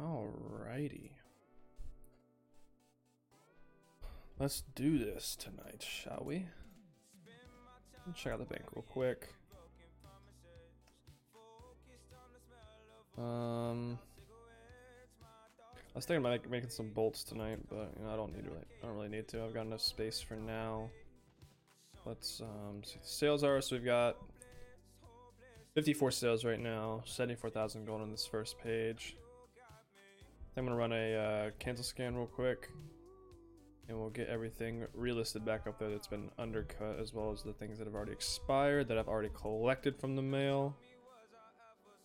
Alrighty. Let's do this tonight, shall we? Check out the bank real quick. Um, I was thinking about making some bolts tonight, but you know I don't need to. Really, I don't really need to. I've got enough space for now. Let's um, see the sales are. So we've got 54 sales right now, 74,000 going on this first page. I'm gonna run a uh, cancel scan real quick, and we'll get everything relisted back up there that's been undercut, as well as the things that have already expired that I've already collected from the mail.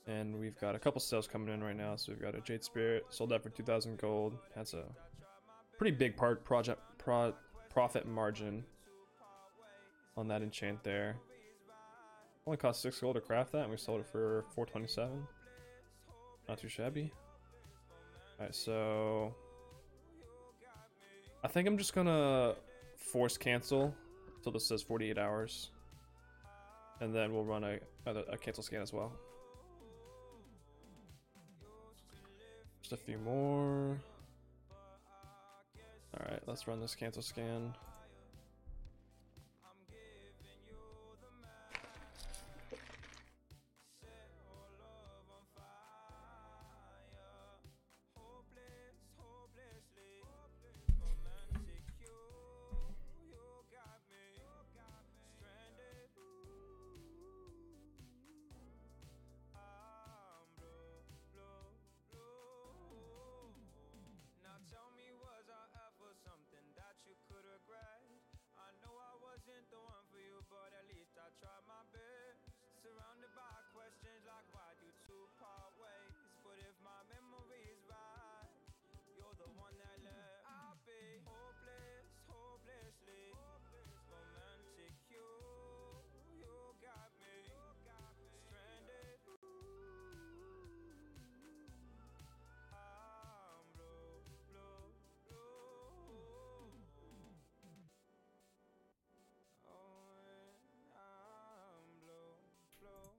And we've got a couple sales coming in right now. So we've got a Jade Spirit sold out for 2,000 gold. That's a pretty big part project pro, profit margin on that enchant there. Only cost six gold to craft that, and we sold it for 427. Not too shabby. Alright, so I think I'm just gonna force cancel until this says 48 hours, and then we'll run a, a, cancel scan as well. Just a few more. Alright, let's run this cancel scan.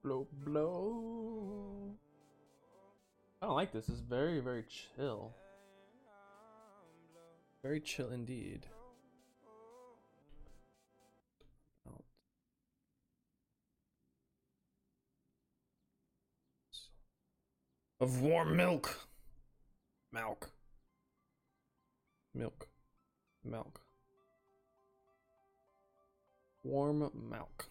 Blow, blow. I don't like this. It's very, very chill. Very chill indeed. Of warm milk. Milk. Milk. Milk. Warm milk.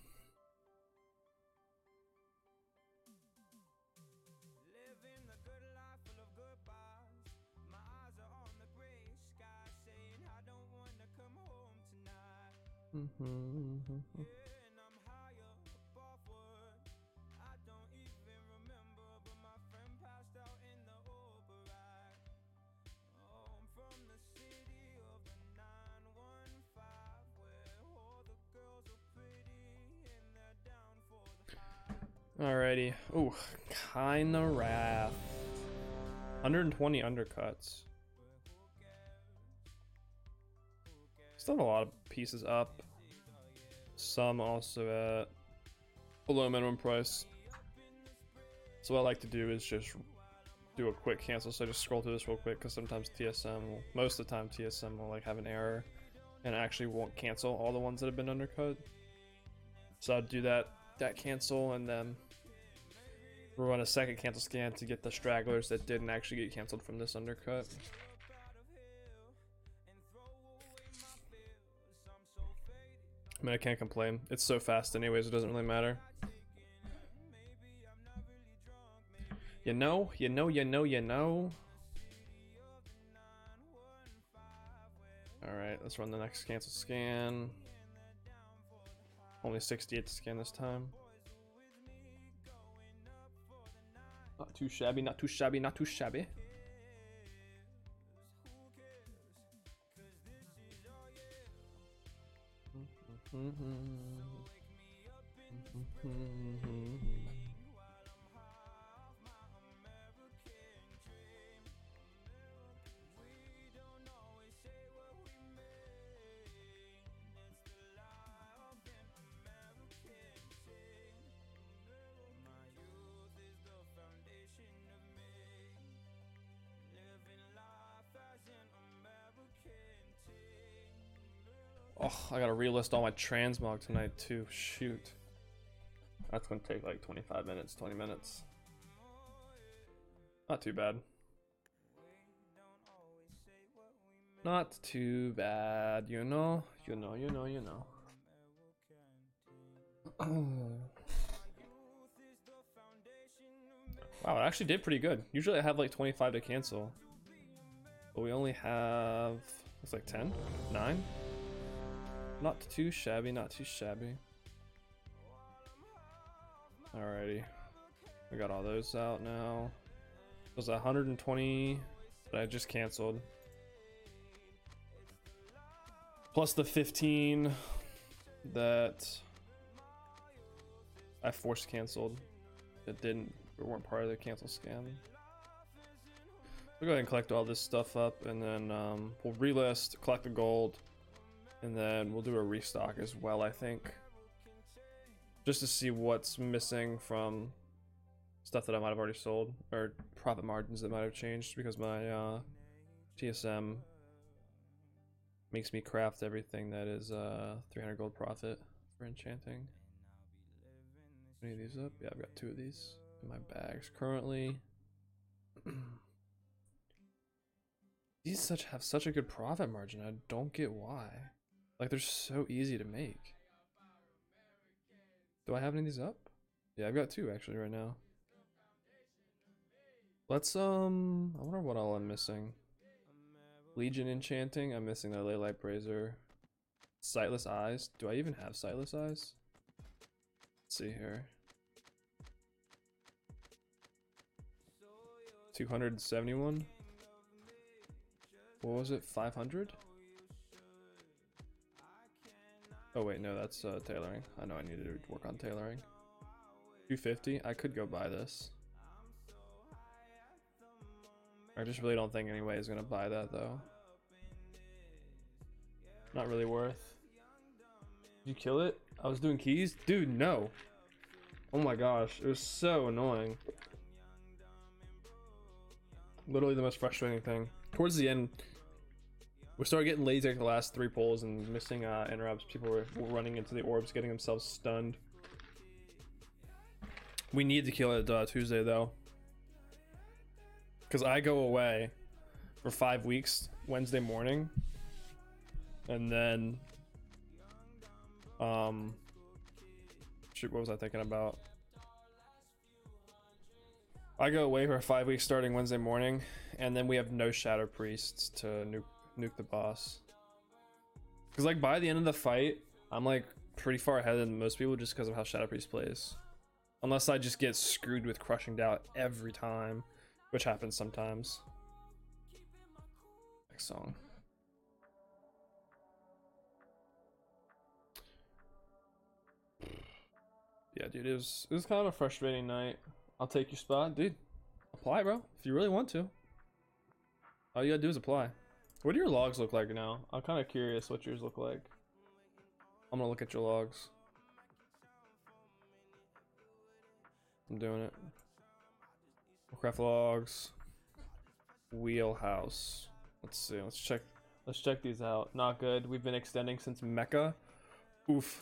Mm-hmm. Alrighty. Ooh, kinda wrath. 120 undercuts. Still have a lot of pieces up. Some also at below minimum price. So what I like to do is just do a quick cancel. So I just scroll through this real quick because sometimes TSM will, most of the time TSM will like have an error and actually won't cancel all the ones that have been undercut. So I'd do that, that cancel and then run a second cancel scan to get the stragglers that didn't actually get canceled from this undercut. I mean, I can't complain. It's so fast anyways, it doesn't really matter. You know, you know, you know, you know. Alright, let's run the next cancel scan. Only 68 to scan this time. Not too shabby, not too shabby, not too shabby. Mm-hmm. Oh, I gotta relist all my transmog tonight too. Shoot. That's gonna take like 25 minutes, 20 minutes. Not too bad. Not too bad, you know? You know, you know, you know. wow, it actually did pretty good. Usually I have like 25 to cancel. But we only have, looks like 10? 9? Not too shabby, not too shabby. Alrighty. We got all those out now. It was 120 that I just canceled. Plus the 15 that I forced canceled. That didn't, or weren't part of the cancel scan. We'll go ahead and collect all this stuff up and then um, we'll relist, collect the gold, and then we'll do a restock as well, I think. Just to see what's missing from stuff that I might have already sold, or profit margins that might have changed because my uh, TSM makes me craft everything that is uh, 300 gold profit for enchanting. Any of these up? Yeah, I've got two of these in my bags currently. these such have such a good profit margin. I don't get why. Like they're so easy to make. Do I have any of these up? Yeah, I've got two actually right now. Let's um I wonder what all I'm missing. Legion enchanting, I'm missing the Leylight Brazier. Sightless eyes. Do I even have sightless eyes? Let's see here. 271. What was it? 500? Oh wait, no, that's uh, tailoring. I know I need to work on tailoring. 250? I could go buy this. I just really don't think anybody is gonna buy that though. Not really worth. Did you kill it? I was doing keys? Dude, no. Oh my gosh, it was so annoying. Literally the most frustrating thing. Towards the end, we started getting lazy at the last three pulls and missing uh, interrupts. People were, running into the orbs, getting themselves stunned. We need to kill it uh, Tuesday though, because I go away for five weeks Wednesday morning, and then um, shoot, what was I thinking about? I go away for five weeks starting Wednesday morning, and then we have no Shadow Priests to nuke nuke the boss. Because, like, by the end of the fight, I'm, like, pretty far ahead than most people just because of how Shadow Priest plays. Unless I just get screwed with Crushing Doubt every time, which happens sometimes. Next song. Yeah, dude, it was, it was kind of a frustrating night. I'll take your spot. Dude, apply, bro, if you really want to. All you gotta do is apply. What do your logs look like now? I'm kind of curious what yours look like. I'm gonna look at your logs. I'm doing it. Craft logs. Wheelhouse. Let's see. Let's check. Let's check these out. Not good. We've been extending since Mecha. Oof.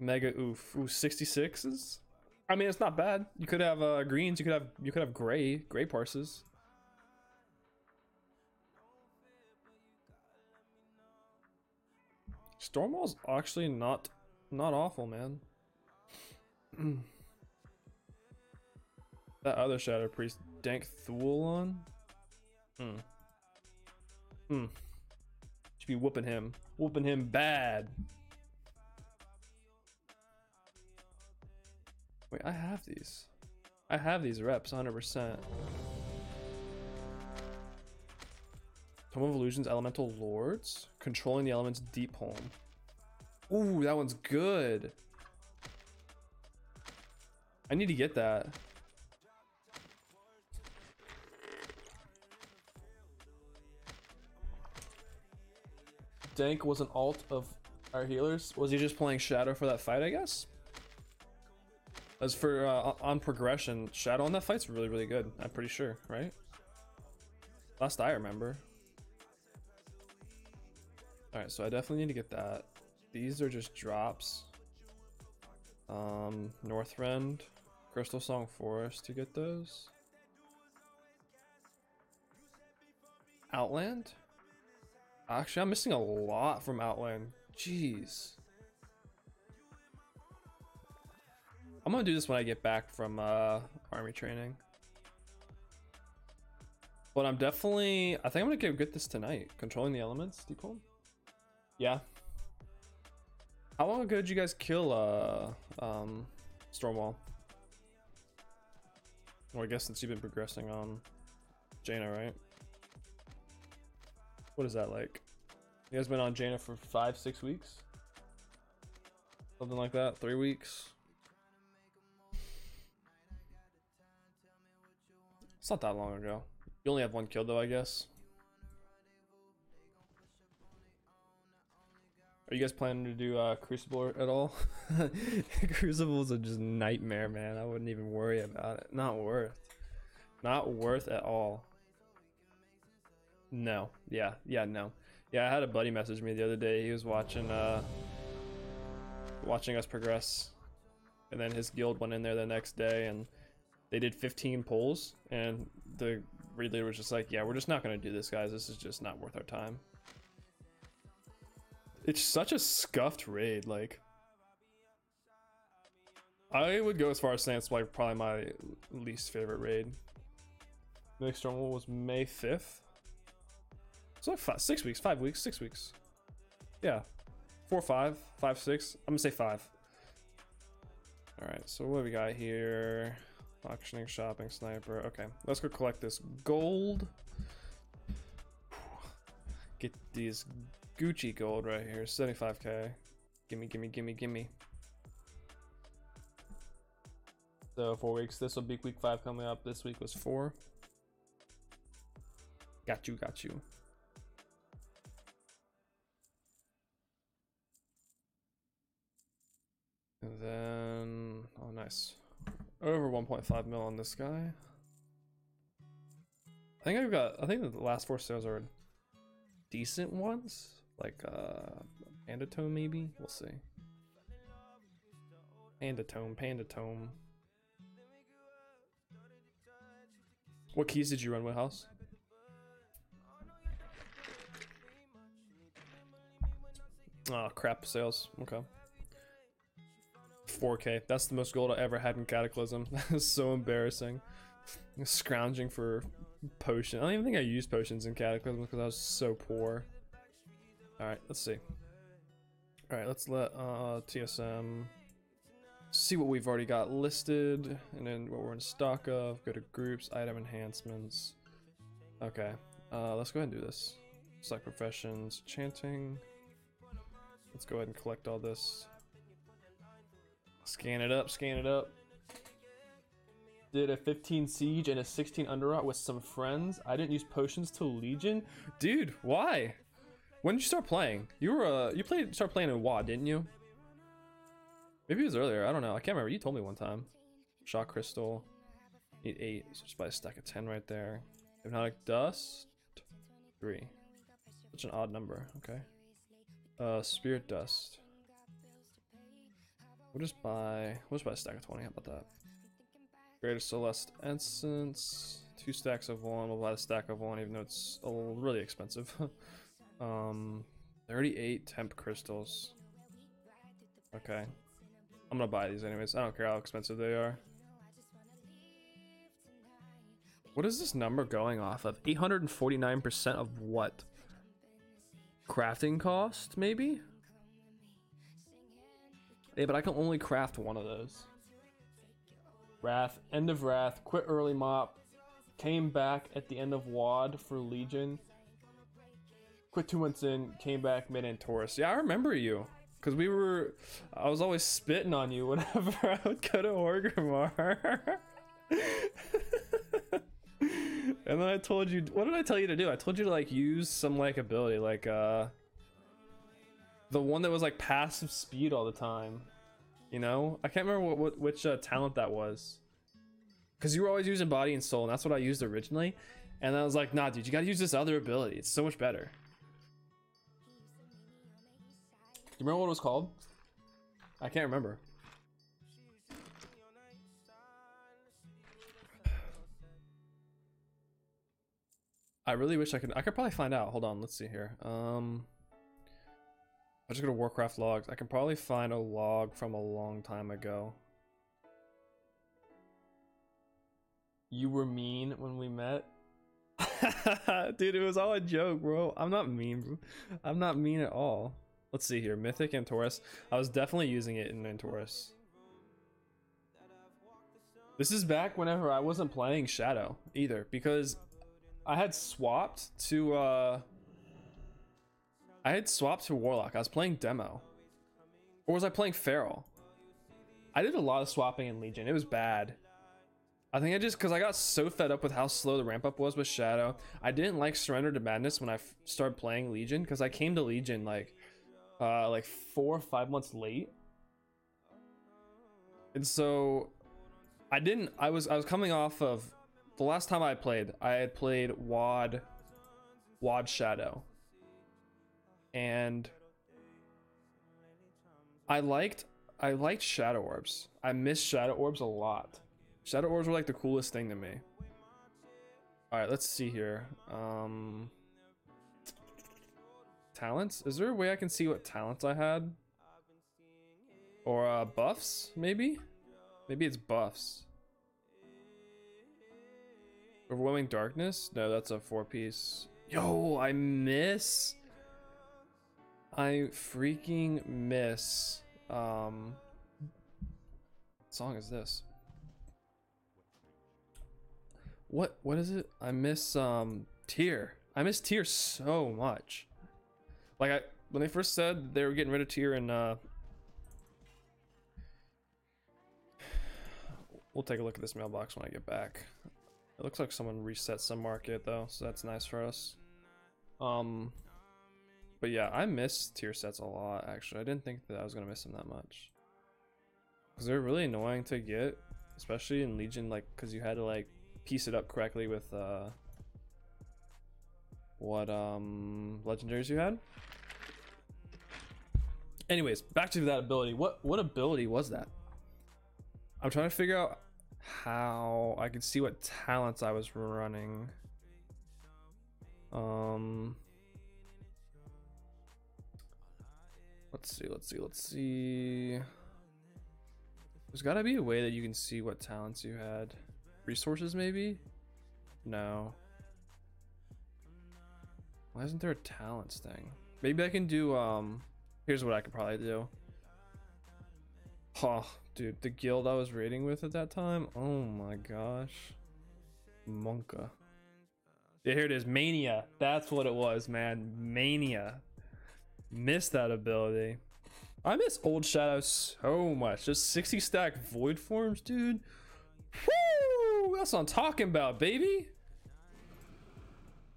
Mega oof. Ooh, 66s. I mean, it's not bad. You could have uh, greens. You could have you could have gray gray parses. Stormwall's actually not not awful, man. that other Shadow Priest, Dank Thulon? Hmm. Hmm. Should be whooping him. Whooping him bad. Wait, I have these. I have these reps 100%. Tome of Illusions, Elemental Lords. Controlling the Elements, Deepholm. Ooh, that one's good. I need to get that. Dank was an alt of our healers. Was he just playing Shadow for that fight, I guess? As for uh, on progression, Shadow on that fight's really, really good. I'm pretty sure, right? Last I remember. Alright, so I definitely need to get that. These are just drops. Um, Northrend, Crystalsong Forest to get those. Outland? Actually, I'm missing a lot from Outland. Jeez. I'm gonna do this when I get back from uh, army training. But I'm definitely, I think I'm gonna get, get this tonight. Controlling the elements, Deepholm. Yeah. How long ago did you guys kill uh, um, Stormwall? Well, I guess since you've been progressing on Jaina, right? What is that like? You guys been on Jaina for five, six weeks? Something like that? Three weeks? It's not that long ago. You only have one kill though, I guess. Are you guys planning to do uh, Crucible at all? Crucibles are just nightmare, man. I wouldn't even worry about it. Not worth. Not worth at all. No. Yeah. Yeah. No. Yeah. I had a buddy message me the other day. He was watching uh, watching us progress, and then his guild went in there the next day and they did 15 pulls, and the raid leader was just like, "Yeah, we're just not gonna do this, guys. This is just not worth our time." It's such a scuffed raid, like. I would go as far as saying it's like probably my least favorite raid. The next one was May 5th. It's like five, six weeks, five weeks, six weeks. Yeah. Four, five, five, six. I'm gonna say five. Alright, so what do we got here? Auctioning, shopping, sniper. Okay, let's go collect this gold. Get these Gucci gold right here, 75k. Gimme, gimme, gimme, gimme. So four weeks. This will be week five coming up. This week was four. Got you, got you. And then, oh nice. Over 1.5 mil on this guy. I think I've got, I think the last four sales are decent ones. Like, uh, Pandatome maybe? We'll see. Pandatome, Pandatome. What keys did you run with house? Oh, crap sales. Okay. 4k. That's the most gold I ever had in Cataclysm. That is so embarrassing. Scrounging for potion. I don't even think I used potions in Cataclysm because I was so poor. Alright, let's see. Alright, let's let uh, TSM see what we've already got listed and then what we're in stock of. Go to groups, item enhancements. Okay, uh, let's go ahead and do this. Select professions, chanting. Let's go ahead and collect all this. Scan it up, scan it up. Did a 15 siege and a 16 underrot with some friends. I didn't use potions till Legion. Dude, why? When did you start playing? You were uh, you played start playing in WoD, didn't you? Maybe it was earlier. I don't know. I can't remember. You told me one time. Shock crystal. Need eight. So just buy a stack of ten right there. Hypnotic dust. Three. Such an odd number. Okay. Uh, spirit dust. We'll just buy. We'll just buy a stack of twenty. How about that? Greater Celestial Essence. Two stacks of one. We'll buy a stack of one, even though it's really expensive. um, 38 temp crystals. Okay. I'm gonna buy these anyways. I don't care how expensive they are. What is this number going off of? 849% of what? Crafting cost, maybe? Yeah, but I can only craft one of those. Wrath, end of Wrath, quit early mop, came back at the end of WoD for Legion, quit two months in, came back mid Antorus. Yeah, I remember you. Cause we were, I was always spitting on you whenever I would go to Orgrimmar. and then I told you, what did I tell you to do? I told you to like use some like ability, like uh, the one that was like passive speed all the time. You know, I can't remember what, what which uh, talent that was. Cause you were always using body and soul, and that's what I used originally. And I was like, nah, dude, you gotta use this other ability. It's so much better. You remember what it was called? I can't remember. I really wish I could. I could probably find out. Hold on, let's see here. Um, I just go to Warcraft logs. I can probably find a log from a long time ago. You were mean when we met. Dude, it was all a joke, bro. I'm not mean, bro. I'm not mean at all. Let's see here. Mythic Antorus. I was definitely using it in, Taurus. This is back whenever I wasn't playing Shadow either, because I had swapped to uh I had swapped to Warlock. I was playing demo. Or was I playing Feral? I did a lot of swapping in Legion. It was bad. I think I just because I got so fed up with how slow the ramp up was with Shadow. I didn't like Surrender to Madness when I started playing Legion because I came to Legion like uh like four or five months late. And so I didn't I was I was coming off of the last time I played, I had played WoD WoD Shadow, and I liked I liked Shadow Orbs. I miss Shadow Orbs a lot. Shadow Orbs were like the coolest thing to me. All right, let's see here. Um, talents. Is there a way I can see what talents I had? Or uh, buffs, maybe? Maybe it's buffs. Overwhelming Darkness? No, that's a four piece. Yo, I miss. I freaking miss. Um, song is this? What what is it? I miss um tier. I miss tier so much. Like I when they first said they were getting rid of tier and uh We'll take a look at this mailbox when I get back. It looks like someone reset some market though, so that's nice for us. Um, but yeah, I miss tier sets a lot. Actually, I didn't think that I was gonna miss them that much because they're really annoying to get, especially in Legion. Like, because you had to like piece it up correctly with uh, what um legendaries you had. Anyways, back to that ability. What what ability was that? I'm trying to figure out how I could see what talents I was running. Um, let's see, let's see, let's see. There's got to be a way that you can see what talents you had. Resources, maybe? No. Why isn't there a talents thing? Maybe I can do, um, here's what I could probably do. Huh, dude, the guild I was raiding with at that time. Oh my gosh. Monka. Yeah, here it is. Mania. That's what it was, man. Mania. Miss that ability. I miss Old Shadow so much. Just 60 stack void forms, dude. Woo! That's what I'm talking about, baby.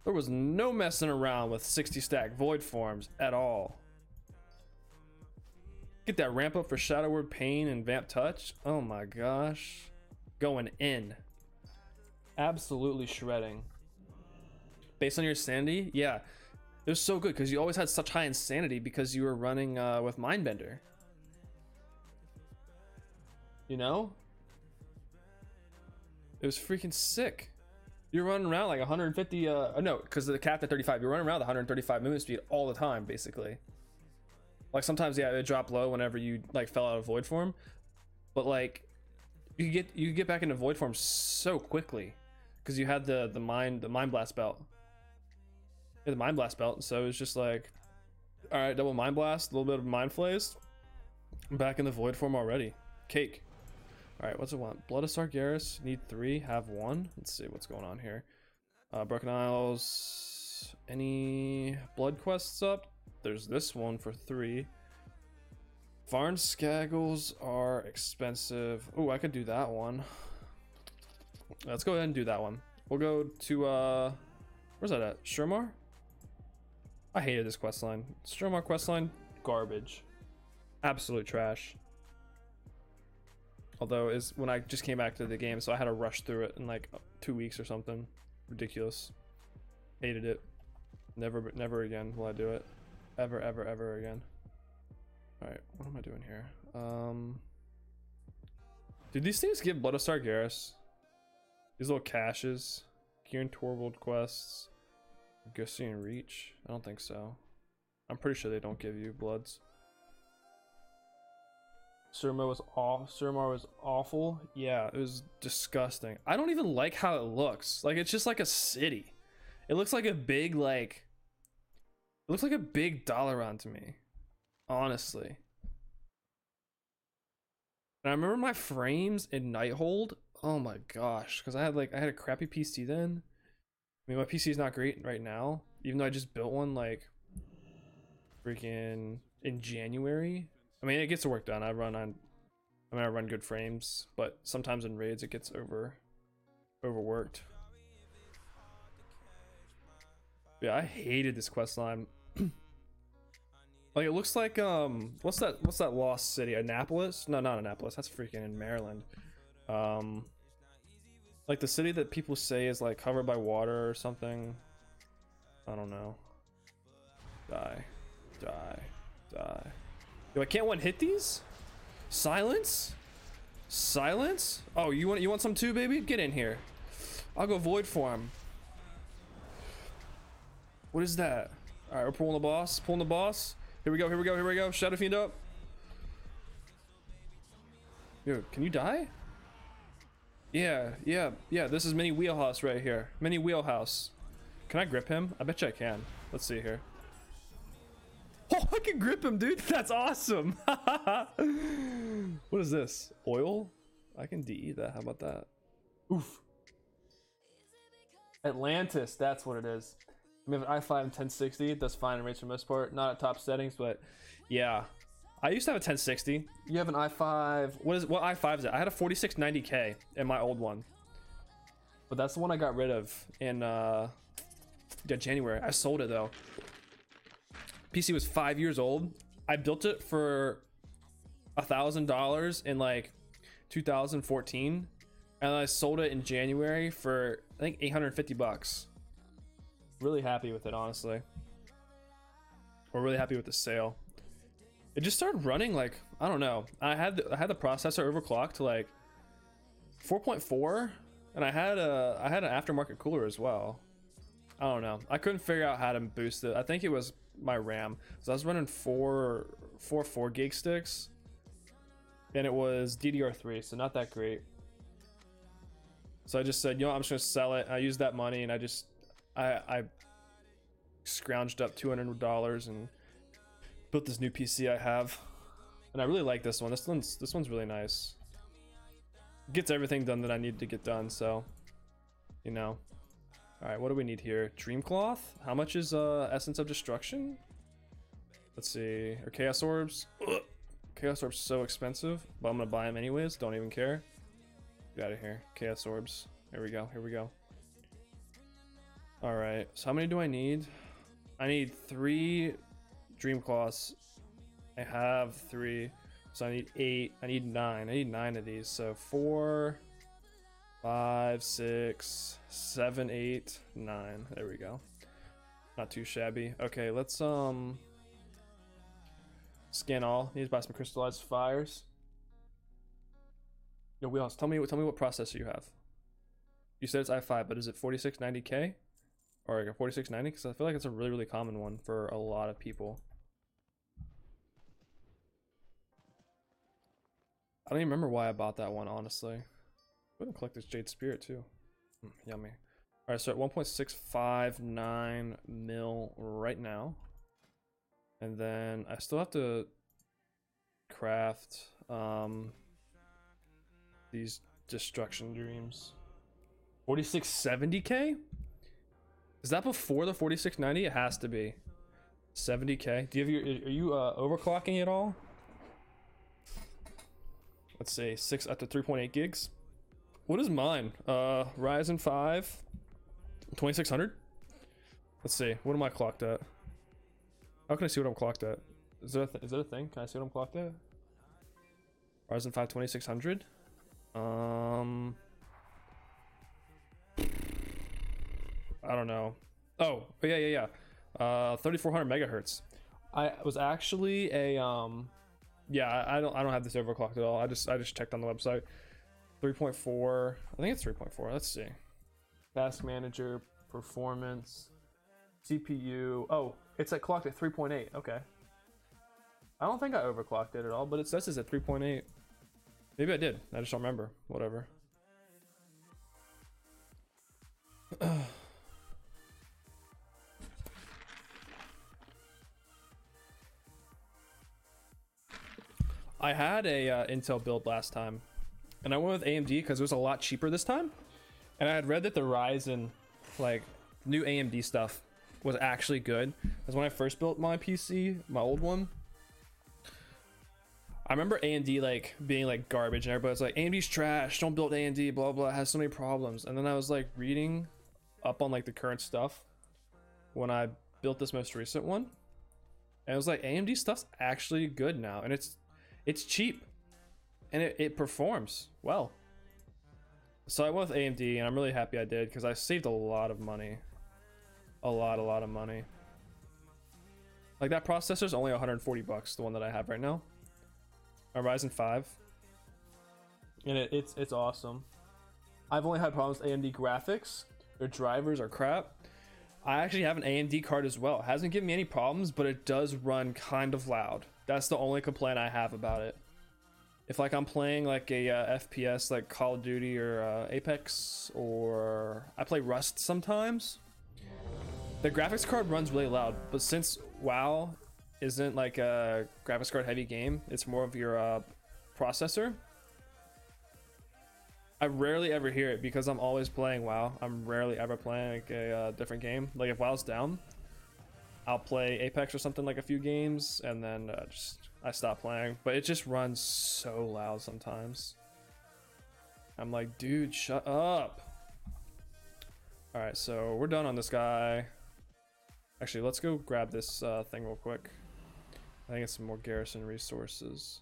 There was no messing around with 60 stack void forms at all. Get that ramp up for Shadow Word Pain and Vamp Touch. Oh my gosh. Going in. Absolutely shredding. Based on your sanity? Yeah. It was so good because you always had such high insanity because you were running uh, with Mindbender. You know? It was freaking sick. You're running around like 150, uh, no, because the cap at 35, you're running around 135 movement speed all the time, basically. Like sometimes, yeah, it drop low whenever you like fell out of void form, but like you get you get back into void form so quickly because you had the the mind the mind blast belt, the mind blast belt. So it's just like, all right, double mind blast, a little bit of mind flays, I'm back in the void form already. Cake. All right, what's it want? Blood of Sargeras, need three, have one. Let's see what's going on here. Uh, Broken Isles, any blood quests up? There's this one for three. Varn Skaggles are expensive. Oh, I could do that one. Let's go ahead and do that one. We'll go to, uh, where's that at? Suramar? I hated this quest line. Suramar quest line, garbage. Absolute trash. Although is when I just came back to the game, so I had to rush through it in like two weeks or something. Ridiculous. Hated it. Never, never again will I do it ever, ever, ever again. All right, what am I doing here? Um, did these things give Blood of Sargeras? These little caches, Kieran Torvald quests, Gussian Reach. I don't think so. I'm pretty sure they don't give you bloods. Suramar was off. Suramar was awful. Yeah, it was disgusting. I don't even like how it looks. Like it's just like a city. It looks like a big like. It looks like a big Dalaran to me, honestly. And I remember my frames in Nighthold. Oh my gosh, because I had like I had a crappy PC then. I mean, my PC is not great right now, even though I just built one like freaking in January. I mean, it gets the work done. I run on, I mean, I run good frames, but sometimes in raids it gets over, overworked. Yeah, I hated this quest line. like it looks like um, what's that? What's that lost city? Annapolis? No, not Annapolis. That's freaking in Maryland. Um, like the city that people say is like covered by water or something. I don't know. Die, die, die. Yo, I can't one hit these. Silence. Silence. Oh, you want you want some too, baby? Get in here. I'll go void form. What is that? All right, we're pulling the boss. Pulling the boss. Here we go. Here we go. Here we go. Shadow Fiend up. Yo, can you die? Yeah, yeah, yeah. This is mini wheelhouse right here. Mini wheelhouse. Can I grip him? I bet you I can. Let's see here. Oh, I can grip him, dude. That's awesome. what is this? Oil? I can DE that. How about that? Oof. Atlantis. That's what it is. We have an i5 and 1060. It does fine in rates for most part. Not at top settings, but yeah. I used to have a 1060. You have an i5. What is what i5 is it? I had a 4690K in my old one. But that's the one I got rid of in uh yeah, January. I sold it though. PC was five years old. I built it for a thousand dollars in like 2014, and I sold it in January for I think 850 bucks. Really happy with it, honestly. We're really happy with the sale. It just started running like I don't know. I had the, I had the processor overclocked to like 4.4, and I had a I had an aftermarket cooler as well. I don't know. I couldn't figure out how to boost it. I think it was my RAM. So I was running four four four gig sticks, and it was DDR3, so not that great. So I just said, you know, I'm just gonna sell it. I used that money, and I just I I scrounged up two hundred dollars and built this new PC I have, and I really like this one. This one's this one's really nice. Gets everything done that I need to get done. So, you know. All right, what do we need here? Dreamcloth? How much is uh, Essence of Destruction? Let's see. Or Chaos Orbs? Ugh. Chaos Orbs so expensive, but I'm gonna buy them anyways. Don't even care. Get out of here. Chaos Orbs. Here we go. Here we go. All right. So how many do I need? I need three Dream Dreamcloths. I have three, so I need eight. I need nine. I need nine of these. So four, five, six, seven, eight, nine. There we go. Not too shabby. Okay, let's um scan all. Need to buy some crystallized fires. Yo, wheels. Tell me, tell me what processor you have. You said it's i5, but is it 4690K or like a 4690? Because I feel like it's a really, really common one for a lot of people. I don't even remember why I bought that one, honestly. I'm gonna collect this Jade Spirit too. Mm, yummy. Alright, so at 1.659 mil right now. And then I still have to craft um, these destruction dreams. 4670k? Is that before the 4690? It has to be. 70k. Do you have your are you uh, overclocking at all? Let's see, six up to 3.8 gigs. What is mine? Uh, Ryzen 5, 2600. Let's see. What am I clocked at? How can I see what I'm clocked at? Is that a th- is that a thing? Can I see what I'm clocked at? Ryzen 5 2600. Um, I don't know. Oh, yeah, yeah, yeah. Uh, 3400 megahertz. I was actually a um Yeah, I, I don't I don't have this overclocked at all. I just I just checked on the website. 3.4. I think it's 3.4. Let's see. Task manager performance CPU. Oh, it's at clocked at 3.8. Okay. I don't think I overclocked it at all, but it says it's at 3.8. Maybe I did. I just don't remember. Whatever. I had a uh, Intel build last time, and I went with AMD because it was a lot cheaper this time. And I had read that the Ryzen, like new AMD stuff, was actually good. Because when I first built my PC, my old one, I remember AMD like being like garbage, and everybody's like, AMD's trash. Don't build AMD. Blah blah. It has so many problems. And then I was like reading up on like the current stuff when I built this most recent one, and it was like AMD stuff's actually good now, and it's it's cheap and it, it performs well. So I went with AMD and I'm really happy I did because I saved a lot of money. A lot, a lot of money. Like that processor's only 140 bucks, the one that I have right now. A Ryzen 5. And it, it's it's awesome. I've only had problems with AMD graphics. Their drivers are crap. I actually have an AMD card as well. It hasn't given me any problems, but it does run kind of loud. That's the only complaint I have about it. If like I'm playing like a uh, FPS like Call of Duty or uh, Apex or I play Rust sometimes, the graphics card runs really loud. But since WoW isn't like a graphics card heavy game, it's more of your uh, processor. I rarely ever hear it because I'm always playing WoW. I'm rarely ever playing like a uh, different game. Like if WoW's down, I'll play Apex or something like a few games, and then uh, just I stop playing. But it just runs so loud sometimes. I'm like, dude, shut up. All right, so we're done on this guy. Actually, let's go grab this uh, thing real quick. I think it's some more garrison resources.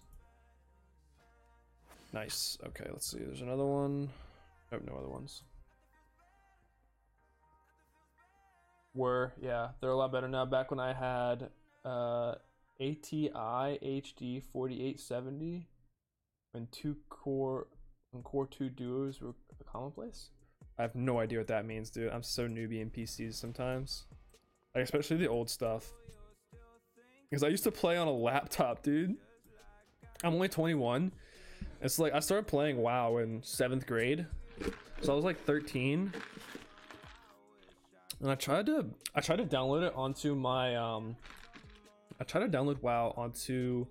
Nice. Okay, let's see. There's another one. Oh, no other ones. were yeah they're a lot better now back when i had uh ati hd 4870 and two core and core two duos were commonplace? I have no idea what that means dude. I'm so newbie in pcs sometimes. Like especially the old stuff. Because i used to play on a laptop dude. I'm only 21 it's like i started playing wow in seventh grade. So i was like 13 and I tried to I tried to download it onto my um I tried to download WoW onto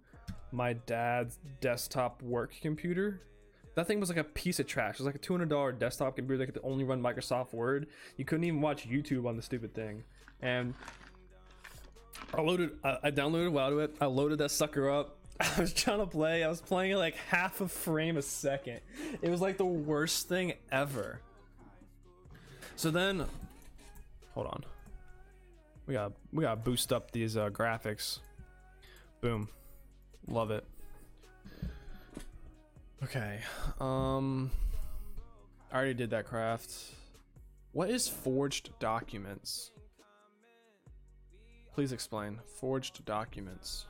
my dad's desktop work computer. That thing was like a piece of trash. It was like a two hundred dollar desktop computer that could only run Microsoft Word. You couldn't even watch YouTube on the stupid thing. And I loaded I, downloaded WoW to it. I loaded that sucker up. I was trying to play. I was playing like half a frame a second. It was like the worst thing ever. So then Hold on. We got we got to boost up these uh, graphics. Boom. Love it. Okay. Um I already did that craft. What is forged documents? Please explain. Forged documents.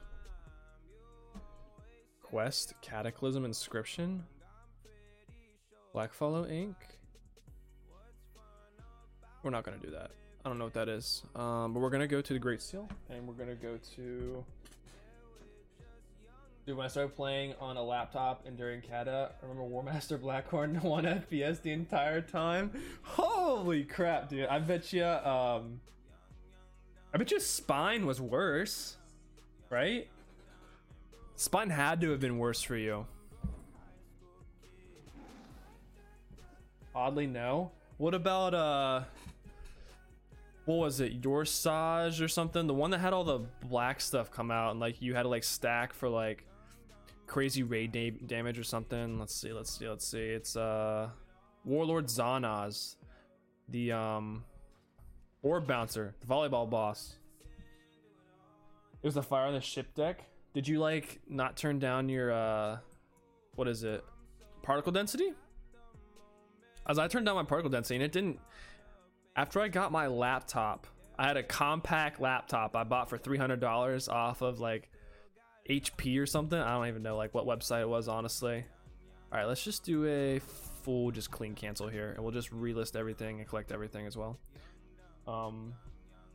Quest, Cataclysm, Inscription, Blackfallow Ink. We're not gonna do that. I don't know what that is. Um, but we're gonna go to the Great Seal, and we're gonna go to. Dude, when I started playing on a laptop and during Cata, I remember Warmaster Blackhorn one FPS the entire time. Holy crap, dude! I bet you, um, I bet you Spine was worse, right? Spine had to have been worse for you. Oddly, no. What about uh? What was it Yor'sahj or something? The one that had all the black stuff come out and like you had to like stack for like crazy raid da- damage or something. Let's see let's see let's see. It's uh warlord Zon'ozz the um orb bouncer the volleyball boss. It was the fire on the ship deck. Did you like not turn down your uh what is it particle density? As i turned down my particle density and it didn't after I got my laptop, I had a Compaq laptop I bought for $300 off of like HP or something. I don't even know like what website it was honestly. All right, let's just do a full just clean cancel here, and we'll just relist everything and collect everything as well. Um,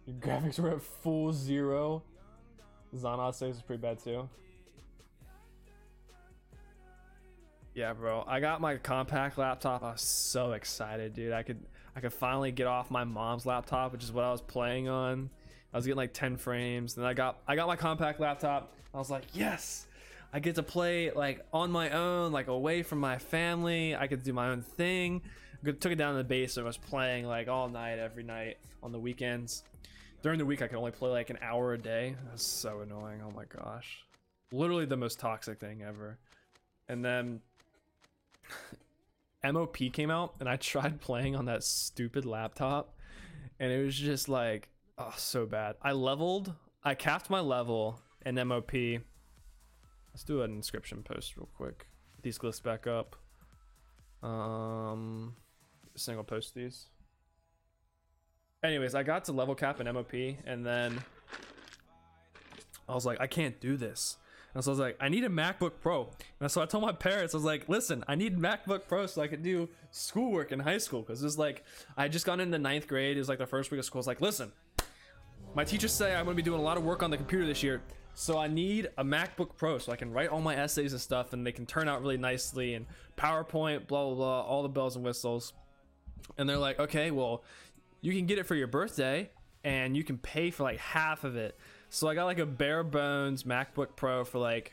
your graphics were at full zero. Xanath says is pretty bad too. Yeah, bro. I got my Compaq laptop. I was so excited, dude. I could I could finally get off my mom's laptop, which is what I was playing on. I was getting like 10 frames. Then I got I got my Compaq laptop. I was like, yes, I get to play like on my own, like away from my family. I could do my own thing. I took it down to the base and was playing like all night, every night on the weekends. During the week, I could only play like an hour a day. That's so annoying. Oh my gosh. Literally the most toxic thing ever. And then MOP came out and I tried playing on that stupid laptop and it was just like oh so bad. I leveled, I capped my level in MOP. Let's do an inscription post real quick. Get these glyphs back up. Um single post these. Anyways, I got to level cap in MOP and then I was like, I can't do this. And so I was like, I need a MacBook Pro. And so I told my parents, I was like, listen, I need MacBook Pro so I could do schoolwork in high school. Cause it's like, I just gone into ninth grade. It was like the first week of school. I was like, listen, my teachers say I'm gonna be doing a lot of work on the computer this year. So I need a MacBook Pro so I can write all my essays and stuff and they can turn out really nicely and PowerPoint, blah, blah, blah, all the bells and whistles. And they're like, okay, well, you can get it for your birthday and you can pay for like half of it. So I got like a bare bones MacBook Pro for like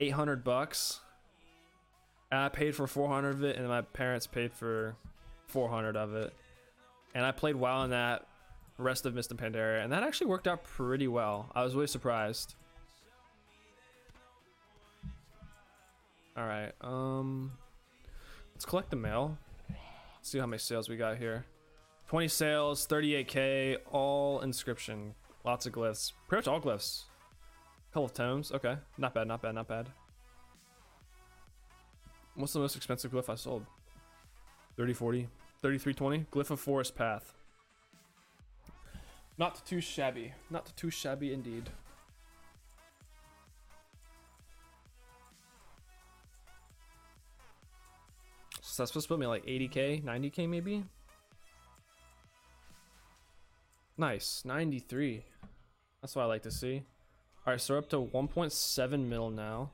800 bucks. And I paid for 400 of it, and my parents paid for 400 of it. And I played WoW on that rest of and Pandaria, and that actually worked out pretty well. I was really surprised. All right, um, let's collect the mail. Let's see how many sales we got here. 20 sales, 38k, all inscription. Lots of glyphs. Pretty much all glyphs. Couple of tomes. Okay. Not bad, not bad, not bad. What's the most expensive glyph I sold? 30, 40, 33, 20. Glyph of Forest Path. Not too shabby. Not too shabby indeed. So that's supposed to put me like 80k, 90k maybe? Nice, 93. That's what I like to see. All right, so we're up to 1.7 mil now.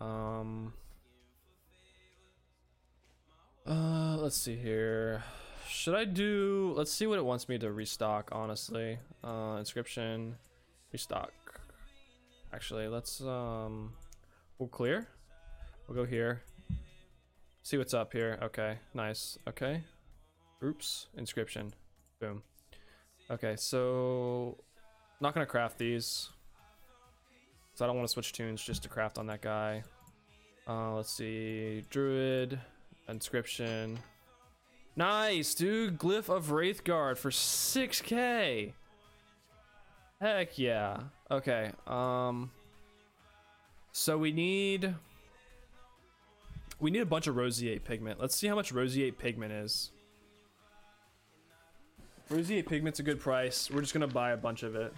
Um. Uh, let's see here. Should I do? Let's see what it wants me to restock. Honestly, uh, inscription, restock. Actually, let's um, we'll clear. We'll go here. See what's up here. Okay, nice. Okay. Oops. Inscription. Boom. Okay, so not gonna craft these. So I don't want to switch tunes just to craft on that guy. Uh, let's see, Druid, Inscription. Nice, dude. Glyph of Wraithguard for 6k. Heck yeah. Okay. Um. So we need. We need a bunch of roseate pigment. Let's see how much roseate pigment is. Roseate pigment's a good price. We're just gonna buy a bunch of it.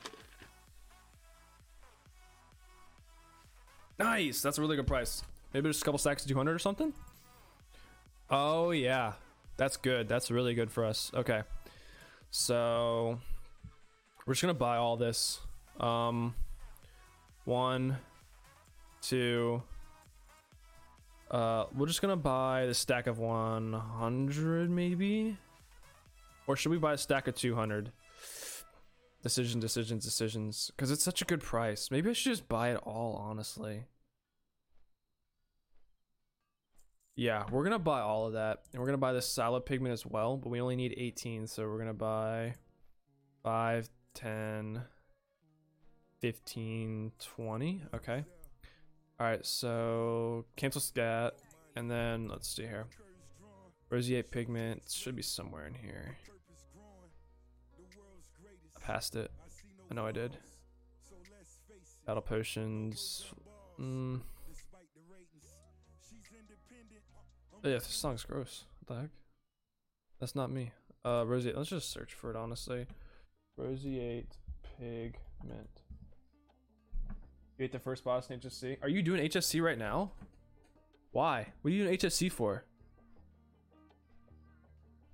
Nice, that's a really good price. Maybe just a couple stacks of 200 or something? Oh yeah, that's good. That's really good for us. Okay, so we're just gonna buy all this. Um, one, two. Uh, we're just gonna buy the stack of 100 maybe. Or should we buy a stack of 200? Decision, decisions, decisions. Because it's such a good price. Maybe I should just buy it all, honestly. Yeah, we're going to buy all of that. And we're going to buy the solid pigment as well. But we only need 18. So we're going to buy 5, 10, 15, 20. Okay. All right, so cancel scan. And then let's see here. Roseate pigment should be somewhere in here I passed it. I know I did. Battle potions. Mm. Oh, yeah, this song's gross. What the heck? That's not me. Uh, roseate. Let's just search for it, honestly. Roseate pigment. You ate the first boss in HFC. Are you doing HFC right now? Why? What are you doing HFC for?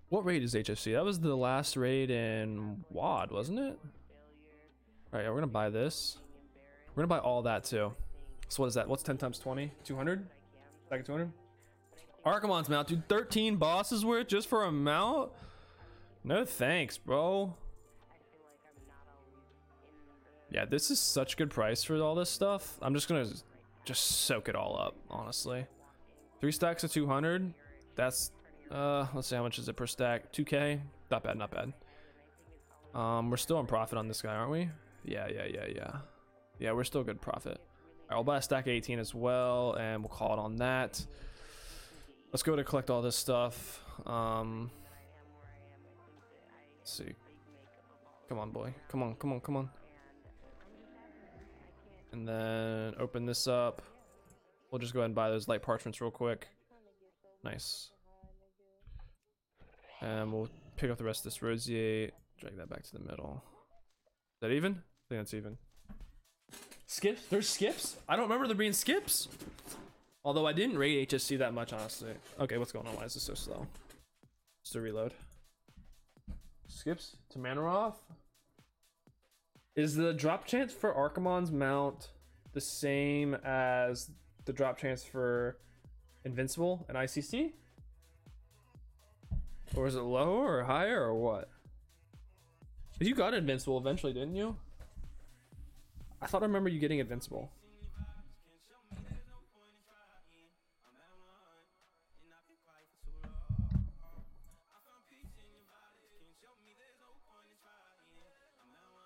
What raid is HFC? That was the last raid in WoD, wasn't it? Alright, yeah, we're gonna buy this. We're gonna buy all that too. So what is that? What's 10 times 20? 200? Back at 200? Archimonde's mount, dude. 13 bosses worth just for a mount? No thanks, bro. Yeah, this is such good price for all this stuff. I'm just gonna just soak it all up, honestly. Three stacks of 200. That's uh, let's see how much is it per stack. 2k. Not bad, not bad. Um, we're still in profit on this guy, aren't we? Yeah, yeah, yeah, yeah. Yeah, we're still good profit. All right, I'll buy a stack of 18 as well, and we'll call it on that. Let's go to collect all this stuff. Um, let's see. Come on, boy. Come on, come on, come on. And then open this up. We'll just go ahead and buy those light parchments real quick. Nice. And we'll pick up the rest of this roseate, drag that back to the middle. Is that even? I think that's even. Skips? There's skips? I don't remember there being skips. Although I didn't rate HFC that much, honestly. Okay, what's going on? Why is this so slow? Just a reload. Skips to Mannoroth. Is the drop chance for Archimonde's mount the same as the drop chance for Invincible and ICC? Or is it lower or higher or what? You got Invincible eventually, didn't you? I thought I remember you getting Invincible.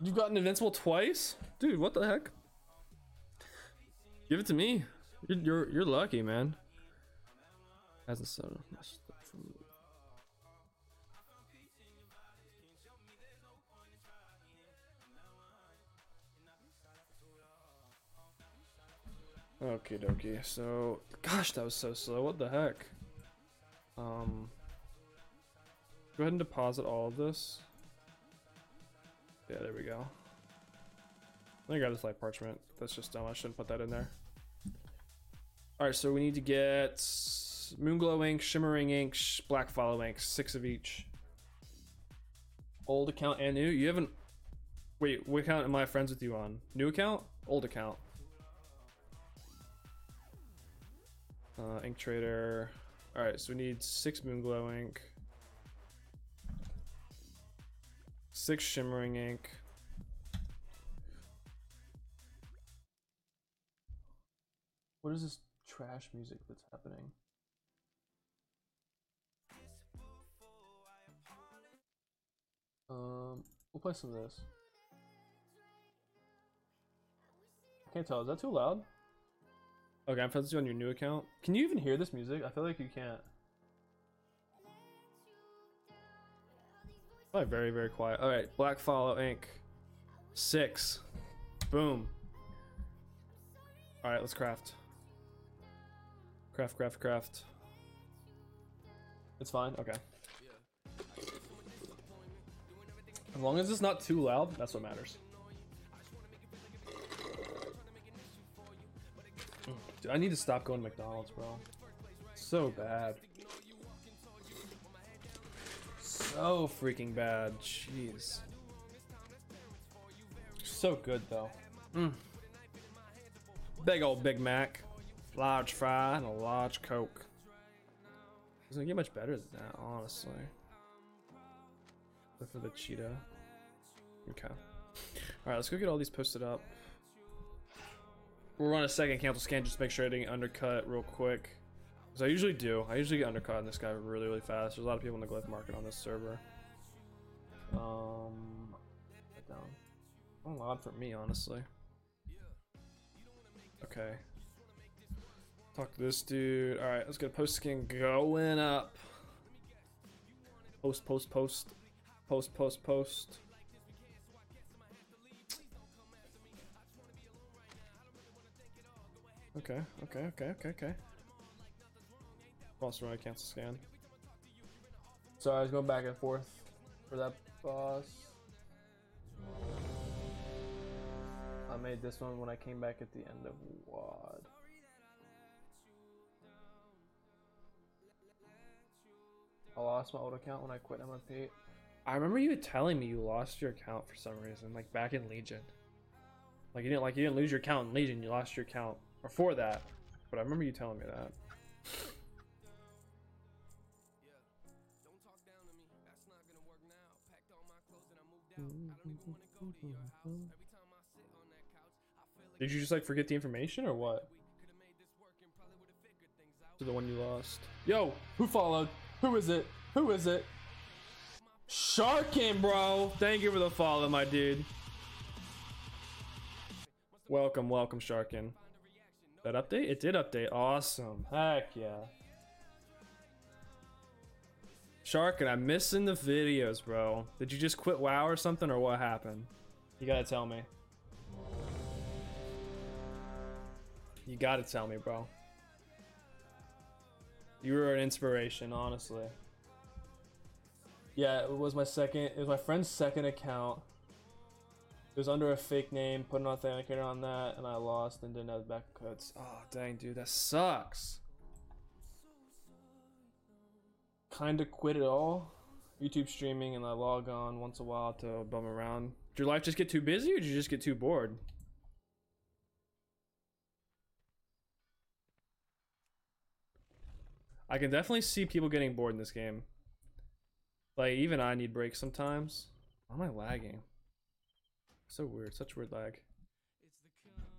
You've gotten Invincible twice? Dude, what the heck? Give it to me. You're you're, you're lucky, man. As a Okay, dokie. So, gosh, that was so slow. What the heck? Um, go ahead and deposit all of this. Yeah, there we go. Let me grab this light parchment. That's just dumb. I shouldn't put that in there. Alright, so we need to get Moonglow ink, Shimmering ink, Blackfallow ink, six of each. Old account and new. You haven't. Wait, what account am I friends with you on? New account? Old account. Uh, ink trader. Alright, so we need six moon glow ink. Six shimmering ink. What is this trash music that's happening? Um, we'll play some of this. I can't tell. Is that too loud? Okay, I'm you on your new account. Can you even hear this music? I feel like you can't. Probably very, very quiet. All right, Blackfallow ink. Six. Boom. All right, let's craft. Craft, craft, craft. It's fine. Okay. As long as it's not too loud, that's what matters. Dude, I need to stop going to McDonald's, bro. So bad. So freaking bad. Jeez. So good, though. Mm. Big old Big Mac. Large fry and a large Coke. Doesn't get much better than that, honestly. But for the cheetah. Okay. Alright, let's go get all these posted up. We'll run a second cancel scan just to make sure I didn't undercut real quick. Because I usually do. I usually get undercut on this guy really, really fast. There's a lot of people in the glyph market on this server. Um, down. Oh, odd for me, honestly. Okay. Talk to this dude. Alright, let's get a post scan going up. Post, post, post. Post, post, post. Okay, okay, okay, okay, okay. Boss run, cancel scan. So I was going back and forth for that boss. I'm made this one when I came back at the end of WoD. I lost my old account when I quit MFP. I remember you telling me you lost your account for some reason, like back in Legion. Like you didn't like you didn't lose your account in Legion, you lost your account before that. But I remember you telling me that. Did you just like forget the information or what? To the one you lost. Yo, who followed? Who is it? Who is it? Sharkin, bro. Thank you for the follow, my dude. Welcome, welcome, Sharkin. That update? It did update. Awesome. Heck yeah. Shark, and I'm missing the videos, bro. Did you just quit WoW or something, or what happened? You gotta tell me. You gotta tell me, bro. You were an inspiration, honestly. Yeah, it was my second. It was my friend's second account. It was under a fake name, put an authenticator on that, and I lost and didn't have the cuts. Oh, dang, dude, that sucks. Kinda quit it all. YouTube streaming, and I log on once a while to bum around. Did your life just get too busy, or did you just get too bored? I can definitely see people getting bored in this game. Like, even I need breaks sometimes. Why am I lagging? So weird, such weird lag.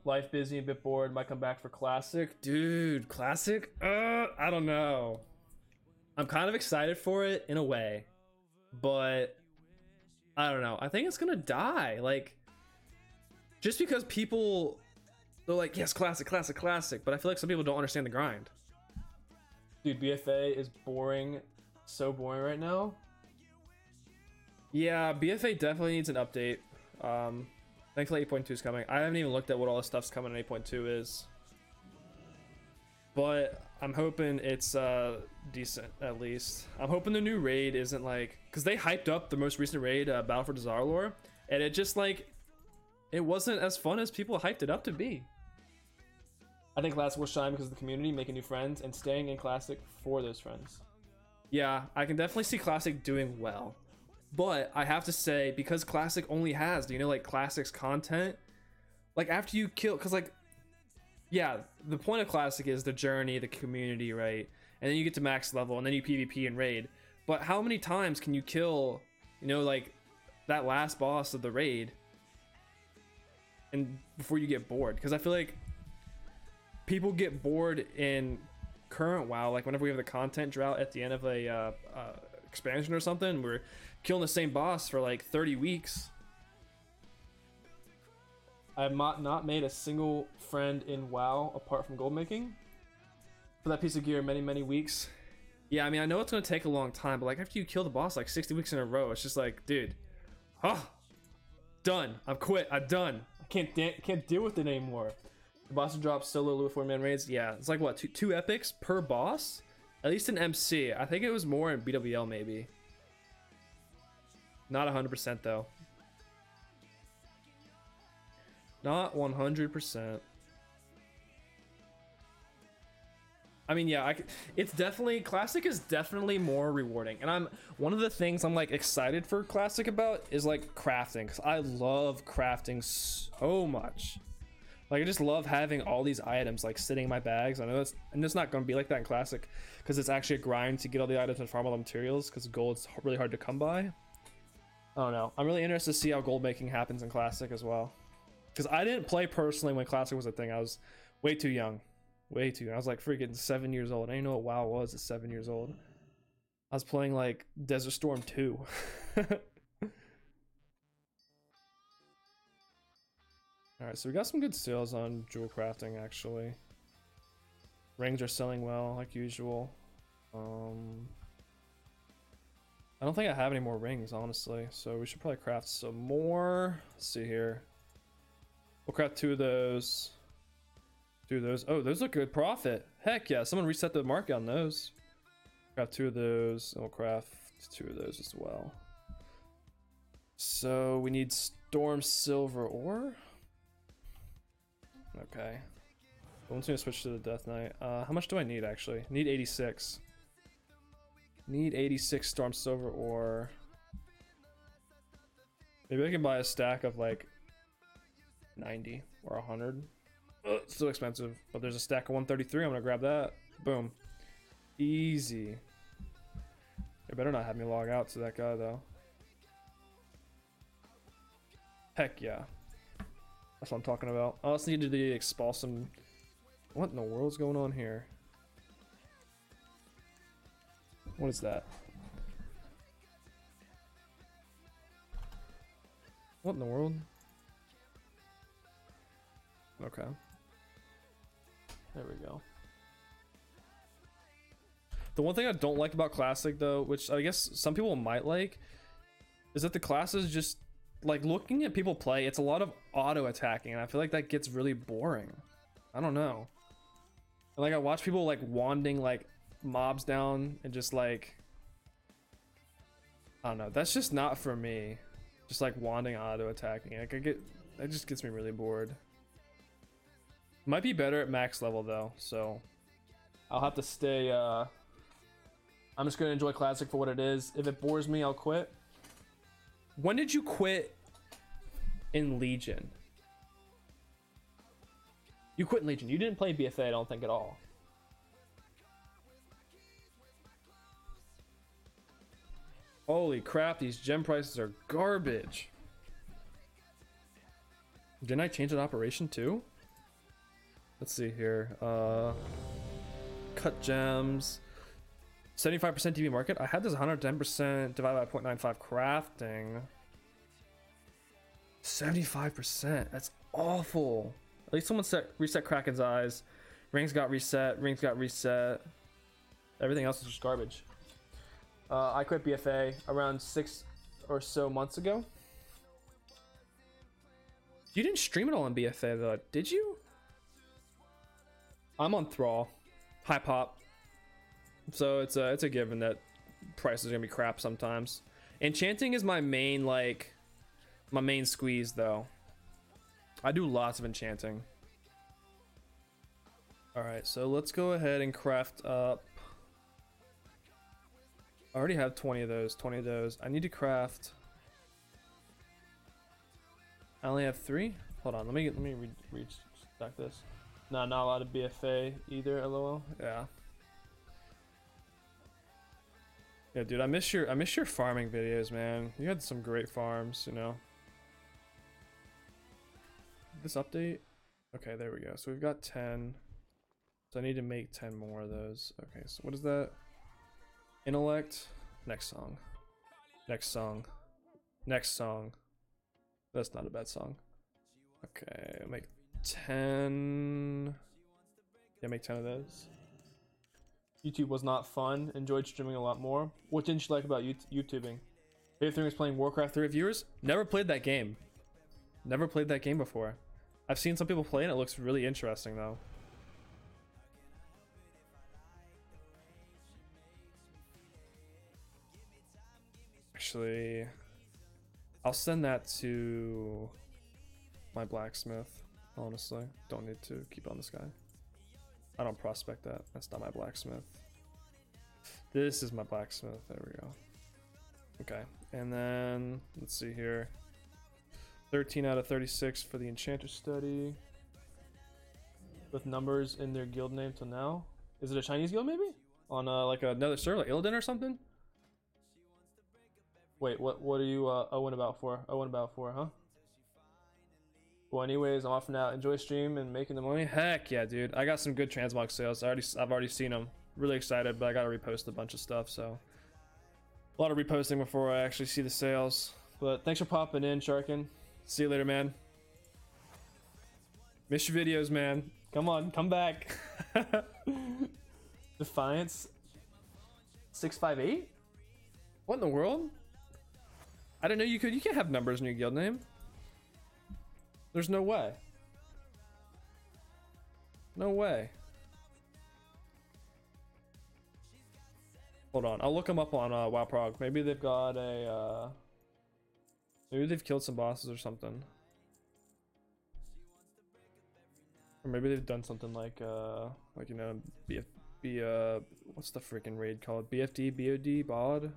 Life busy, a bit bored, might come back for Classic. Dude, Classic? Uh, I don't know. I'm kind of excited for it in a way, but I don't know. I think it's gonna die. Like, just because people, they're like, yes, Classic, Classic, Classic, but I feel like some people don't understand the grind. Dude, BFA is boring. So boring right now. Yeah, BFA definitely needs an update. Um, thankfully 8.2 is coming. I haven't even looked at what all the stuff's coming in 8.2 is. But I'm hoping it's uh, decent, at least. I'm hoping the new raid isn't like... Because they hyped up the most recent raid, uh, Battle for Dazar'alor, and it just like... It wasn't as fun as people hyped it up to be. I think Classic will shine because of the community, making new friends, and staying in Classic for those friends. Yeah, I can definitely see Classic doing well. But I have to say, because Classic only has, you know, like Classic's content, like after you kill, because like, yeah, the point of Classic is the journey, the community, right? And then you get to max level, and then you PvP and raid. But how many times can you kill, you know, like that last boss of the raid, and before you get bored? Because I feel like people get bored in current WoW, like whenever we have the content drought at the end of a uh, uh, expansion or something, we're killing the same boss for like 30 weeks. I have not, not made a single friend in WoW apart from gold making for that piece of gear many, many weeks. Yeah, I mean, I know it's going to take a long time, but like after you kill the boss like 60 weeks in a row, it's just like, dude, huh? Done. I'm quit. I'm done. I can't can't deal with it anymore. The boss drops solo Louis four man raids. Yeah, it's like what two two epics per boss, at least in MC. I think it was more in BWL maybe. Not 100% though. Not 100%. I mean, yeah, I, it's definitely classic is definitely more rewarding, and I'm one of the things I'm like excited for classic about is like crafting, because I love crafting so much. Like I just love having all these items like sitting in my bags. I know it's and it's not going to be like that in classic, because it's actually a grind to get all the items and farm all the materials, because gold's really hard to come by. Oh know. I'm really interested to see how gold making happens in Classic as well. Because I didn't play personally when Classic was a thing. I was way too young. Way too young. I was like freaking seven years old. I didn't know what WoW was at seven years old. I was playing like Desert Storm 2. Alright, so we got some good sales on jewel crafting actually. Rings are selling well, like usual. Um, I don't think I have any more rings, honestly. So we should probably craft some more. Let's see here. We'll craft two of those. Two of those. Oh, those look good profit. Heck yeah, someone reset the market on those. Craft two of those, and we'll craft two of those as well. So we need storm silver ore. Okay. I'm just gonna switch to the Death Knight. Uh, how much do I need actually? Need 86. Need 86 Storm Silver or maybe I can buy a stack of like 90 or 100. Ugh, still expensive, but there's a stack of 133. I'm gonna grab that. Boom. Easy. They better not have me log out to that guy though. Heck yeah. That's what I'm talking about. I also need to do Expulsom. What in the world's going on here? What is that? What in the world? Okay. There we go. The one thing I don't like about Classic, though, which I guess some people might like, is that the classes just like looking at people play. It's a lot of auto attacking, and I feel like that gets really boring. I don't know. And, like I watch people like wanding like mobs down and just like I don't know. That's just not for me. Just like wanding auto attacking. Like I get that just gets me really bored. Might be better at max level though, so I'll have to stay uh I'm just gonna enjoy classic for what it is. If it bores me, I'll quit. When did you quit in Legion? You quit in Legion. You didn't play BFA, I don't think, at all. Holy crap, these gem prices are garbage. Didn't I change an operation too? Let's see here. Uh, cut gems. 75% DB market. I had this 110% divided by 0.95 crafting. 75%. That's awful. At least someone set reset Kraken's eyes. Rings got reset. Rings got reset. Everything else is just garbage. Uh, I quit BFA around six or so months ago. You didn't stream it all on BFA though, did you? I'm on Thrall, high pop, so it's a it's a given that prices are gonna be crap sometimes. Enchanting is my main like my main squeeze though. I do lots of enchanting. All right, so let's go ahead and craft up I already have 20 of those, 20 of those. I need to craft. I only have three. Hold on, let me let me re reach stack this. Not a lot of BFA either. LOL. Yeah. Yeah, dude, I miss your I miss your farming videos, man. You had some great farms, you know. This update. Okay, there we go. So we've got 10. So I need to make 10 more of those. Okay, so what is that? Intellect. Next song. Next song. Next song. That's not a bad song. Okay, I'll make 10. Yeah, make 10 of those. YouTube was not fun. Enjoyed streaming a lot more. What didn't you like about YouTubing? Favorite thing was playing Warcraft 3 viewers? Never played that game. Never played that game before. I've seen some people play and it looks really interesting though. Actually, I'll send that to my blacksmith. Honestly, don't need to keep on this guy. I don't prospect that. That's not my blacksmith. This is my blacksmith. There we go. Okay, and then let's see here. 13 out of 36 for the enchanter study. With numbers in their guild name till now. Is it a Chinese guild maybe? On uh, like another server, like Illidan or something? Wait, what what are you uh, Owen about for? Owen about for, huh? Well, anyways, I'm off now. Enjoy stream and making the money. Heck yeah, dude! I got some good transmog sales. I already I've already seen them. Really excited, but I gotta repost a bunch of stuff. So a lot of reposting before I actually see the sales. But thanks for popping in, Sharkin. See you later, man. Miss your videos, man. Come on, come back. Defiance. Six five eight. What in the world? I don't know you could. You can't have numbers in your guild name. There's no way. No way. Hold on, I'll look them up on uh, WoW Prog. Maybe they've got a. Uh, maybe they've killed some bosses or something. Or maybe they've done something like uh like you know BF B uh what's the freaking raid called? BFD, BOD, BOD?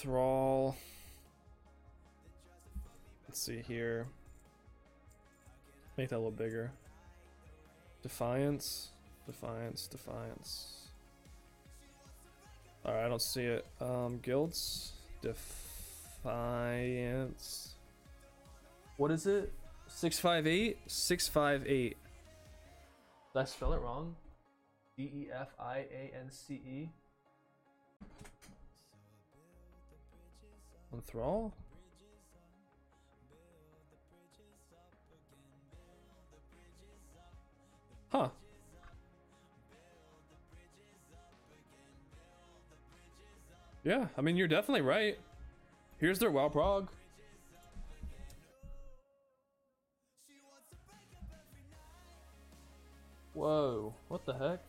Thrall. Let's see here. Make that a little bigger. Defiance, Defiance, Defiance. Alright, I don't see it. Um, guilds, Defiance. What is it? 658? 658. Did I spell it wrong? D E F I A N C E? On Thrall? Huh. Yeah, I mean, you're definitely right. Here's their WoW prog. Whoa, what the heck?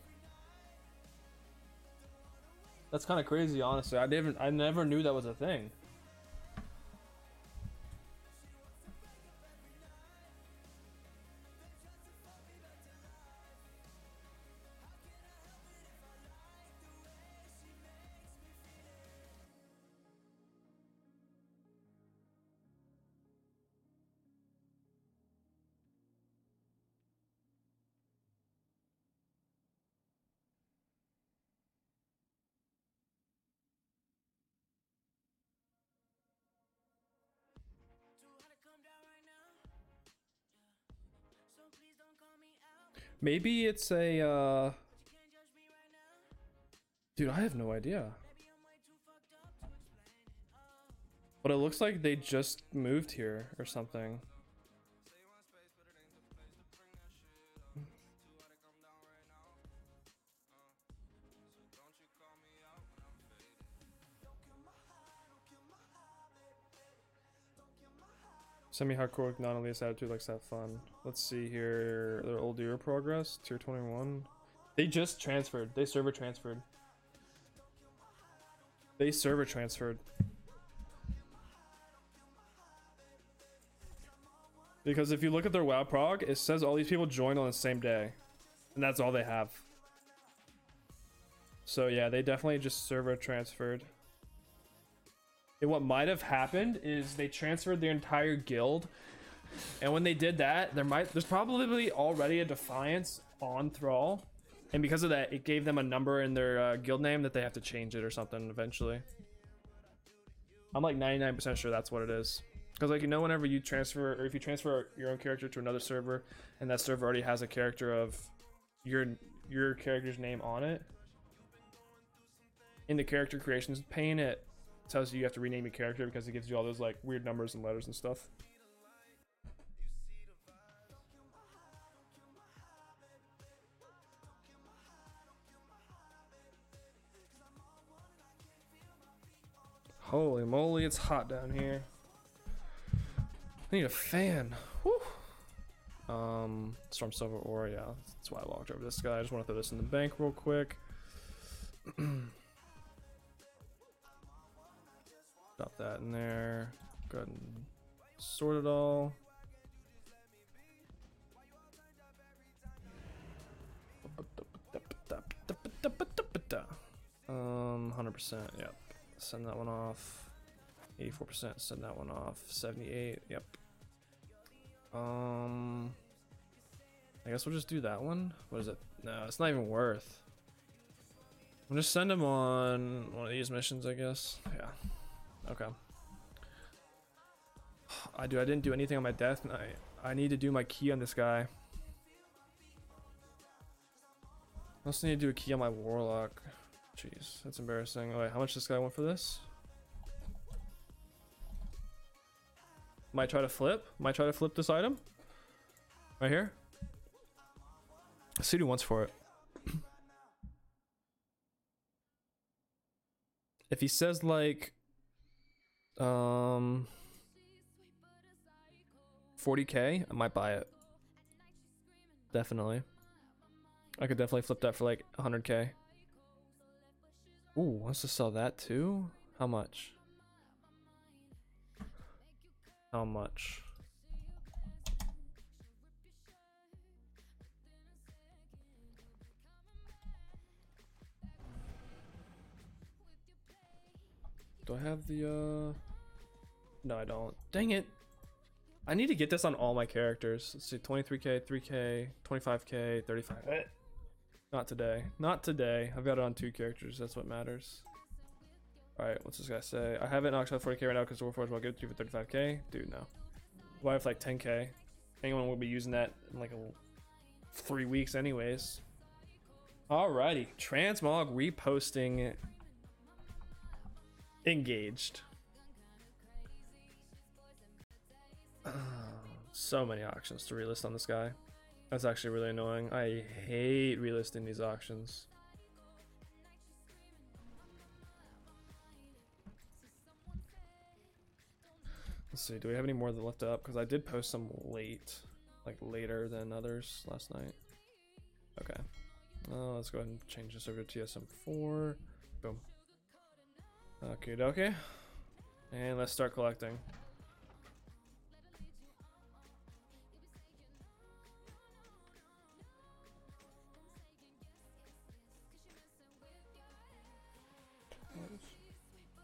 That's kind of crazy, honestly. I didn't, I never knew that was a thing. Maybe it's a, uh... Dude, I have no idea. But it looks like they just moved here or something. Semi-hardcore non-elite attitude likes to have fun. Let's see here. Their old year progress. Tier 21. They just transferred. They server transferred. They server transferred. Because if you look at their WoW prog, it says all these people joined on the same day. And that's all they have. So yeah, they definitely just server transferred. And what might have happened is they transferred their entire guild. And when they did that, there might there's probably already a defiance on Thrall. And because of that, it gave them a number in their uh, guild name that they have to change it or something eventually. I'm like 99% sure that's what it is. Because like you know whenever you transfer or if you transfer your own character to another server and that server already has a character of your your character's name on it in the character creations pane it tells you you have to rename your character because it gives you all those like weird numbers and letters and stuff. Holy moly, it's hot down here. I need a fan. Um, Storm Silver Ore, yeah. That's why I walked over this guy. I just want to throw this in the bank real quick. Drop that in there. Go ahead and sort it all. Um, 100%, yep. Send that one off. 84%, send that one off. 78, yep. Um, I guess we'll just do that one. What is it? No, it's not even worth. I'll just send him on one of these missions, I guess. Yeah. Okay. I do. I didn't do anything on my death knight. I need to do my key on this guy. I also need to do a key on my warlock. Jeez, that's embarrassing. Wait, how much this guy want for this? Might try to flip. Might try to flip this item. Right here. Let's see he wants for it. if he says like um, 40k, I might buy it. Definitely. I could definitely flip that for like 100k. Ooh, wants to sell that too? How much? How much? Do I have the, uh... No, I don't. Dang it. I need to get this on all my characters. Let's see 23k, 3k, 25k, 35. Eh. Not today. Not today. I've got it on two characters. That's what matters. Alright, what's this guy say? I have it knocked out 40k right now because Warforged will give it to you for 35k. Dude, no. Why have like 10k? Anyone will be using that in like a three weeks anyways. Alrighty. Transmog reposting engaged. So many auctions to relist on this guy. That's actually really annoying. I hate relisting these auctions. Let's see, do we have any more that left up? Because I did post some late, like later than others last night. Okay. Uh, let's go ahead and change this over to TSM4. Boom. Okay, okay. And let's start collecting.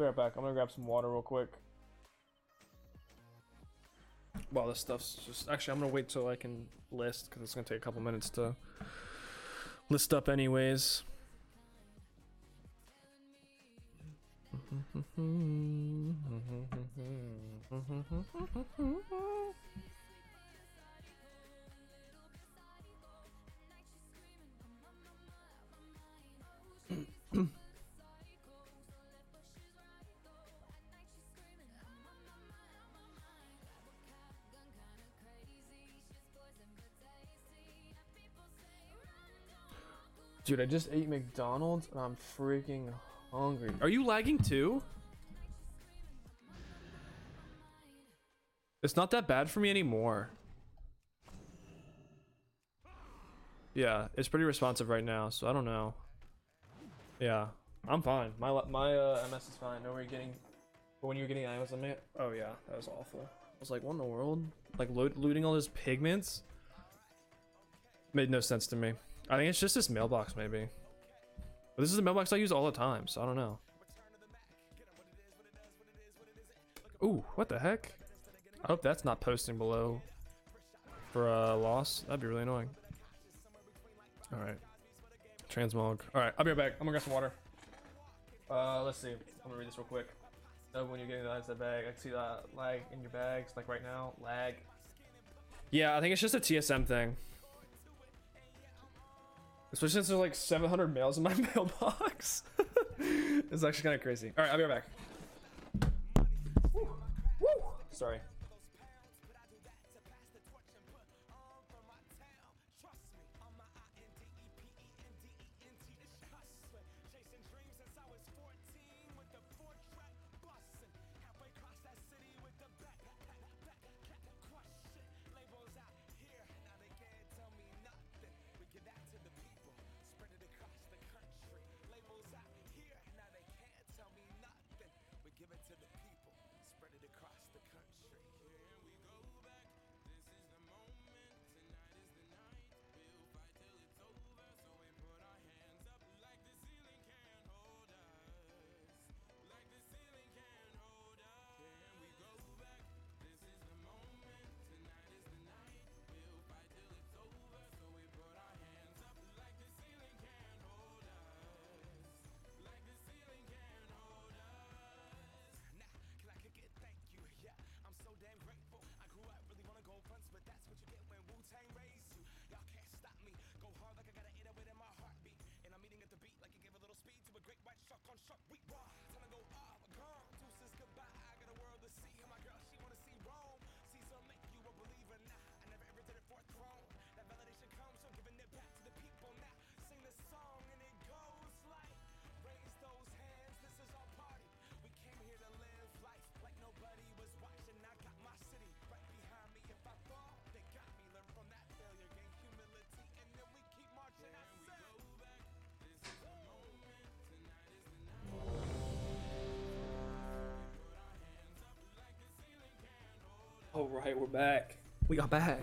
be right back. I'm gonna grab some water real quick. While this stuff's just actually I'm gonna wait till I can list because it's gonna take a couple minutes to list up anyways. Dude, I just ate McDonald's and I'm freaking hungry. Are you lagging too? It's not that bad for me anymore. Yeah, it's pretty responsive right now, so I don't know. Yeah, I'm fine. My my uh, MS is fine. No, you're getting. But when you were getting I was like, oh yeah, that was awful. I was like, what in the world? Like lo looting all those pigments? Made no sense to me. I think it's just this mailbox, maybe. But this is the mailbox I use all the time, so I don't know. Ooh, what the heck? I hope that's not posting below for a loss. That'd be really annoying. Alright. Transmog. Alright, I'll be right back. I'm gonna grab some water. Uh, let's see. I'm gonna read this real quick. Know when you're getting the inside bag. I see that lag in your bags, like right now. Lag. Yeah, I think it's just a TSM thing. Especially since there's like 700 mails in my mailbox. it's actually kind of crazy. All right, I'll be right back. Woo. Woo. Sorry. Oh, right, we're back. We got back.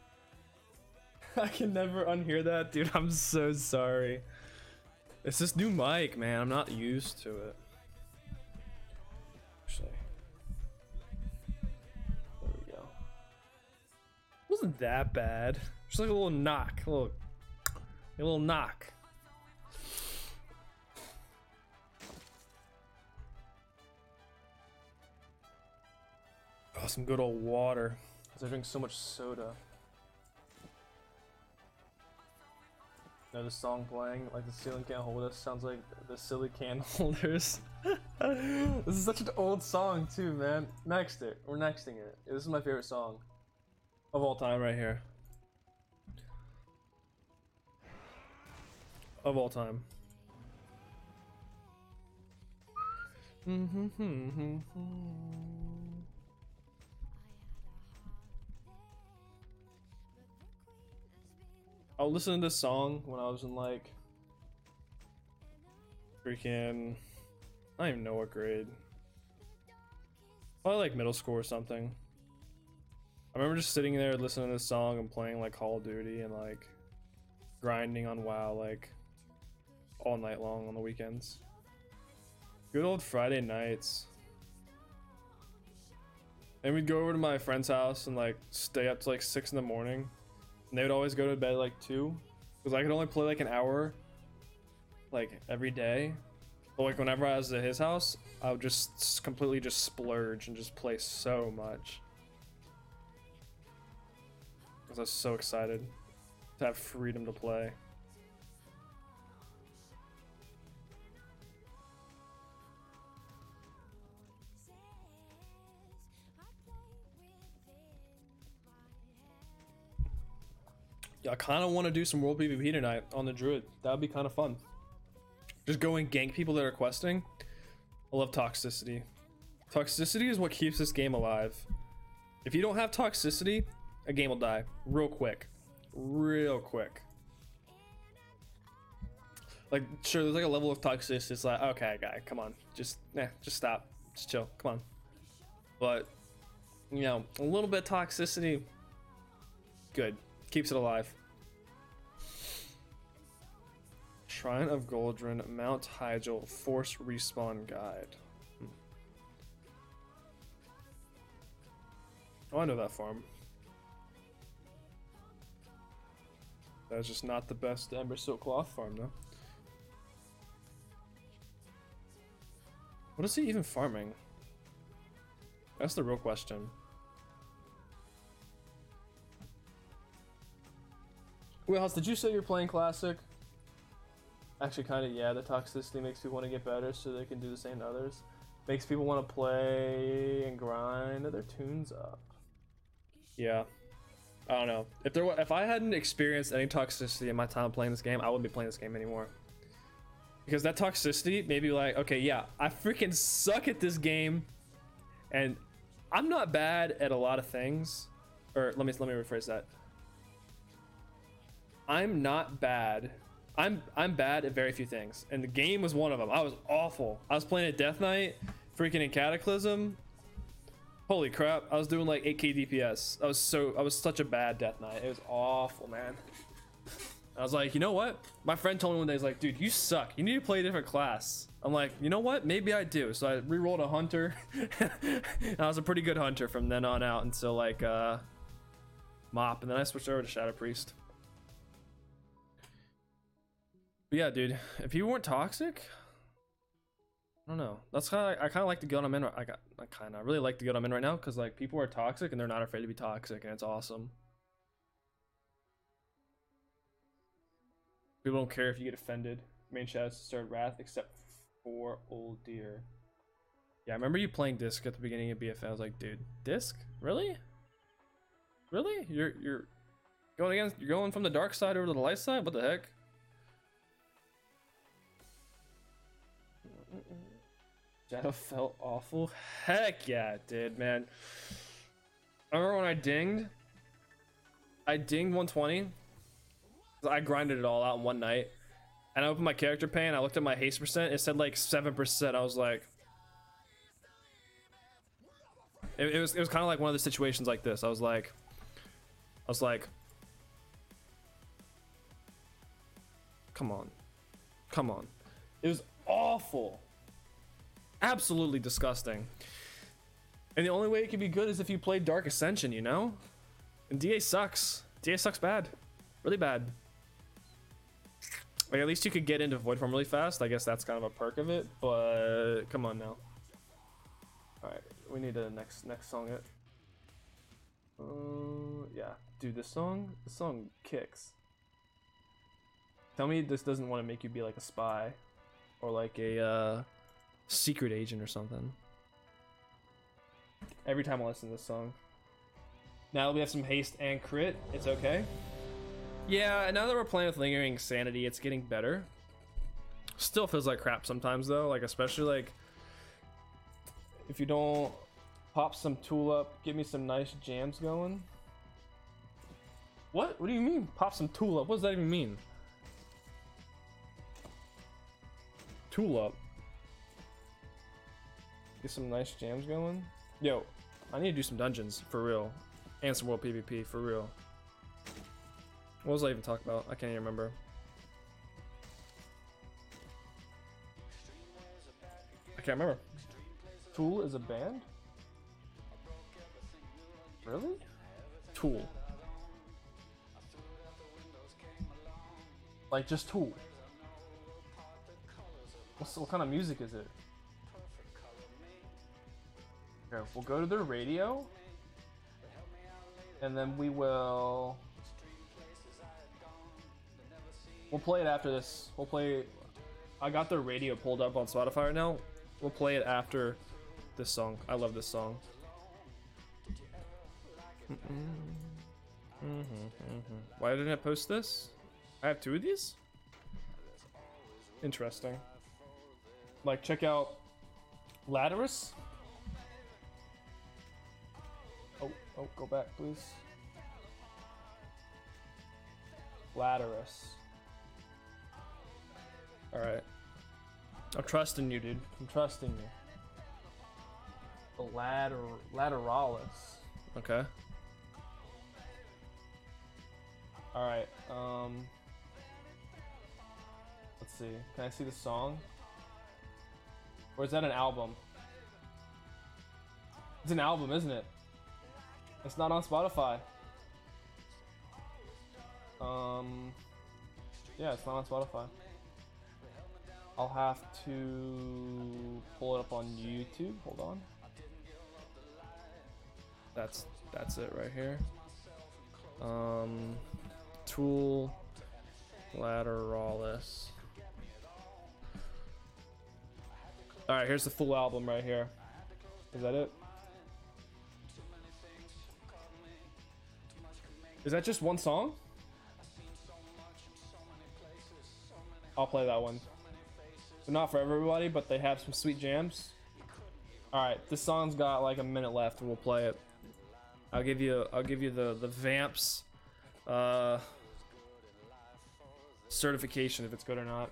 I can never unhear that, dude. I'm so sorry. It's this new mic, man. I'm not used to it. Actually, there we go. wasn't that bad. Just like a little knock, a little, a little knock. Oh, some good old water. Cause I drink so much soda. Know the song playing, like the ceiling can't hold us, sounds like the silly can holders. this is such an old song too, man. Next it. We're nexting it. This is my favorite song of all time right here. Of all time. I would listen to this song when I was in like freaking I don't even know what grade. Probably like middle school or something. I remember just sitting there listening to this song and playing like Call of Duty and like grinding on WoW like all night long on the weekends. Good old Friday nights. And we'd go over to my friend's house and like stay up to like six in the morning and they would always go to bed like two, because I could only play like an hour, like every day. But like whenever I was at his house, I would just completely just splurge and just play so much. Because I was so excited to have freedom to play. I kind of want to do some world PvP tonight on the druid. That would be kind of fun. Just go and gank people that are questing. I love toxicity. Toxicity is what keeps this game alive. If you don't have toxicity, a game will die real quick. Real quick. Like, sure, there's like a level of toxicity. It's like, okay, guy, come on. Just, eh, just stop. Just chill. Come on. But, you know, a little bit toxicity, good. Keeps it alive. Shrine of Goldrinn, Mount Hyjal, Force Respawn Guide. Hmm. Oh, I know that farm. That's just not the best Embersilk Cloth farm, though. What is he even farming? That's the real question. Wheelhouse, did you say you're playing Classic? Actually, kind of, yeah. The toxicity makes people want to get better so they can do the same to others. Makes people want to play and grind their toons up. Yeah. I don't know. If there, if I hadn't experienced any toxicity in my time playing this game, I wouldn't be playing this game anymore. Because that toxicity made me like, okay, yeah, I freaking suck at this game, and I'm not bad at a lot of things. Or let me let me rephrase that. I'm not bad. I'm I'm bad at very few things, and the game was one of them. I was awful. I was playing at Death Knight, freaking in Cataclysm. Holy crap! I was doing like 8k DPS. I was so I was such a bad Death Knight. It was awful, man. I was like, you know what? My friend told me one day, he's like, dude, you suck. You need to play a different class. I'm like, you know what? Maybe I do. So I re-rolled a hunter. I was a pretty good hunter from then on out until like uh, mop, and then I switched over to Shadow Priest. But yeah, dude, if you weren't toxic, I don't know. That's kind of I kind of like the guild I'm in. I got I kind of really like the guild I'm in right now because like people are toxic and they're not afraid to be toxic, and it's awesome. People don't care if you get offended. Main shadows start wrath except for old deer. Yeah, I remember you playing disc at the beginning of BFA. I was like, dude, disc? Really? Really? You're you're going against you're going from the dark side over to the light side? What the heck? Shadow felt awful. Heck yeah, it did, man. I remember when I dinged. I dinged 120. I grinded it all out in one night. And I opened my character pane. I looked at my haste percent. It said like 7%. I was like. It, it was it was kind of like one of the situations like this. I was like, I was like, come on, come on. It was awful, absolutely disgusting. And the only way it could be good is if you played Dark Ascension, you know. And DA sucks. DA sucks bad, really bad. Like at least you could get into Void Form really fast. I guess that's kind of a perk of it. But come on now. All right, we need a next next song. It. Uh, yeah, dude, this song, this song kicks. Tell me this doesn't want to make you be like a spy, or like a uh, secret agent or something. Every time I listen to this song. Now that we have some haste and crit, it's okay. Yeah, and now that we're playing with Lingering Insanity, it's getting better. Still feels like crap sometimes though, like especially like if you don't pop some tool up, give me some nice jams going. What? What do you mean? Pop some tool up? What does that even mean? Tool up. Get some nice jams going. Yo, I need to do some dungeons for real. And some world PvP for real. What was I even talking about? I can't even remember. I can't remember. Tool is a band? Really? Tool. Like just Tool. What's, what kind of music is it? Here, we'll go to their radio. And then we will... We'll play it after this. We'll play... I got their radio pulled up on Spotify right now. We'll play it after this song. I love this song. Mm-hmm. Mm-hmm. Why didn't I post this? I have two of these? Interesting. Like, check out Lateralis. Oh, go back, please. Lateralis. Alright. I'm trusting you, dude. I'm trusting you. The ladder, lateralis. Okay. All right. Um. Let's see. Can I see the song? Or is that an album? It's an album, isn't it? It's not on Spotify. Um. Yeah, it's not on Spotify. I'll have to pull it up on YouTube. Hold on. That's that's it right here. Um, tool, lateralis. All right, here's the full album right here. Is that it? Is that just one song? I'll play that one. They're not for everybody, but they have some sweet jams. All right, this song's got like a minute left, and we'll play it. I'll give you I'll give you the the Vampz uh, certification if it's good or not.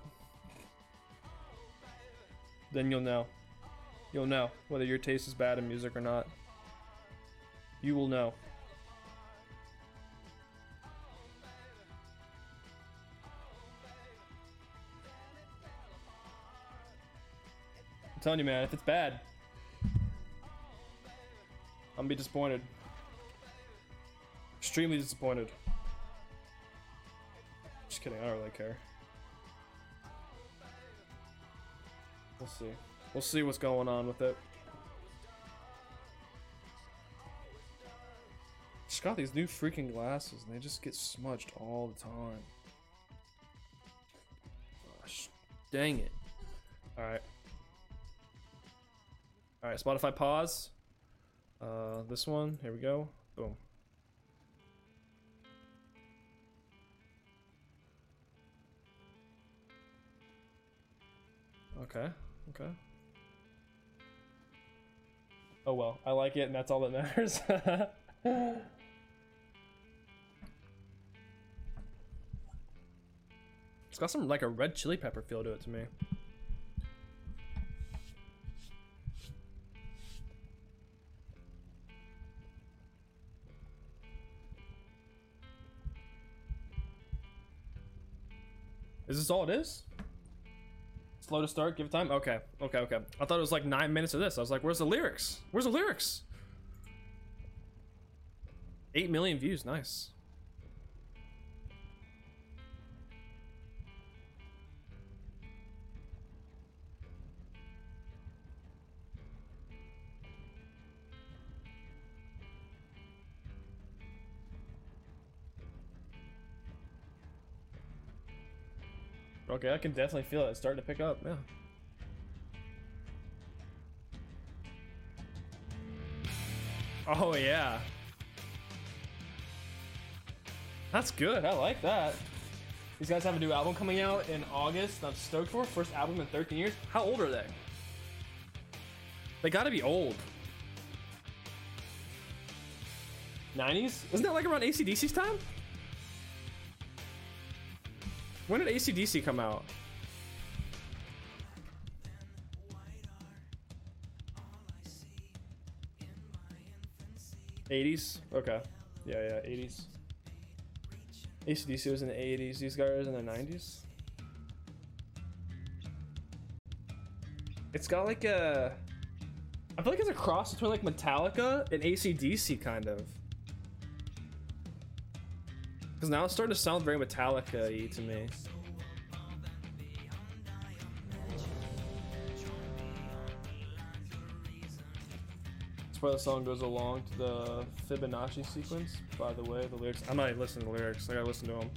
Then you'll know. You'll know whether your taste is bad in music or not. You will know. Telling you, man, if it's bad, I'm gonna be disappointed. Extremely disappointed. Just kidding, I don't really care. We'll see. We'll see what's going on with it. Just got these new freaking glasses and they just get smudged all the time. Gosh, dang it. Alright. Alright, Spotify pause. Uh, this one, here we go. Boom. Okay, okay. Oh well, I like it and that's all that matters. it's got some like a red chili pepper feel to it to me. Is this all it is? Slow to start, give it time? Okay, okay, okay. I thought it was like nine minutes of this. I was like, where's the lyrics? Where's the lyrics? Eight million views, nice. Okay, I can definitely feel it. It's starting to pick up, yeah. Oh, yeah. That's good. I like that. These guys have a new album coming out in August. I'm stoked for. First album in 13 years. How old are they? They gotta be old. 90s? Isn't that like around ACDC's time? When did ACDC come out? Eighties? Okay. Yeah, yeah, eighties. ACDC was in the eighties, these guys in the nineties. It's got like a I feel like it's a cross between like Metallica and ACDC kind of. Because now it's starting to sound very Metallica-y to me. That's why the song goes along to the Fibonacci sequence. By the way, the lyrics. I'm not even listening to the lyrics. I gotta listen to them.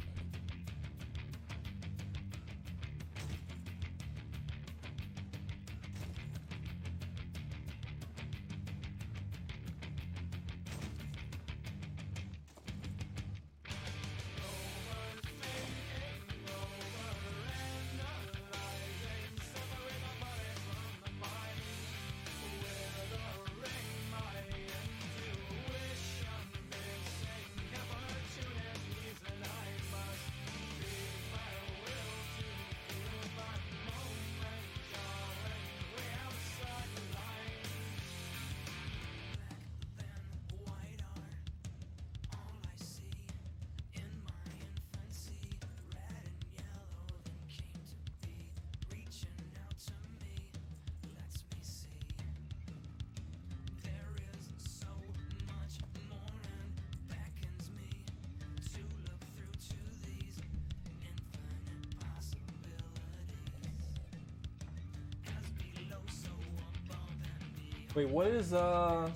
Wait, what is uh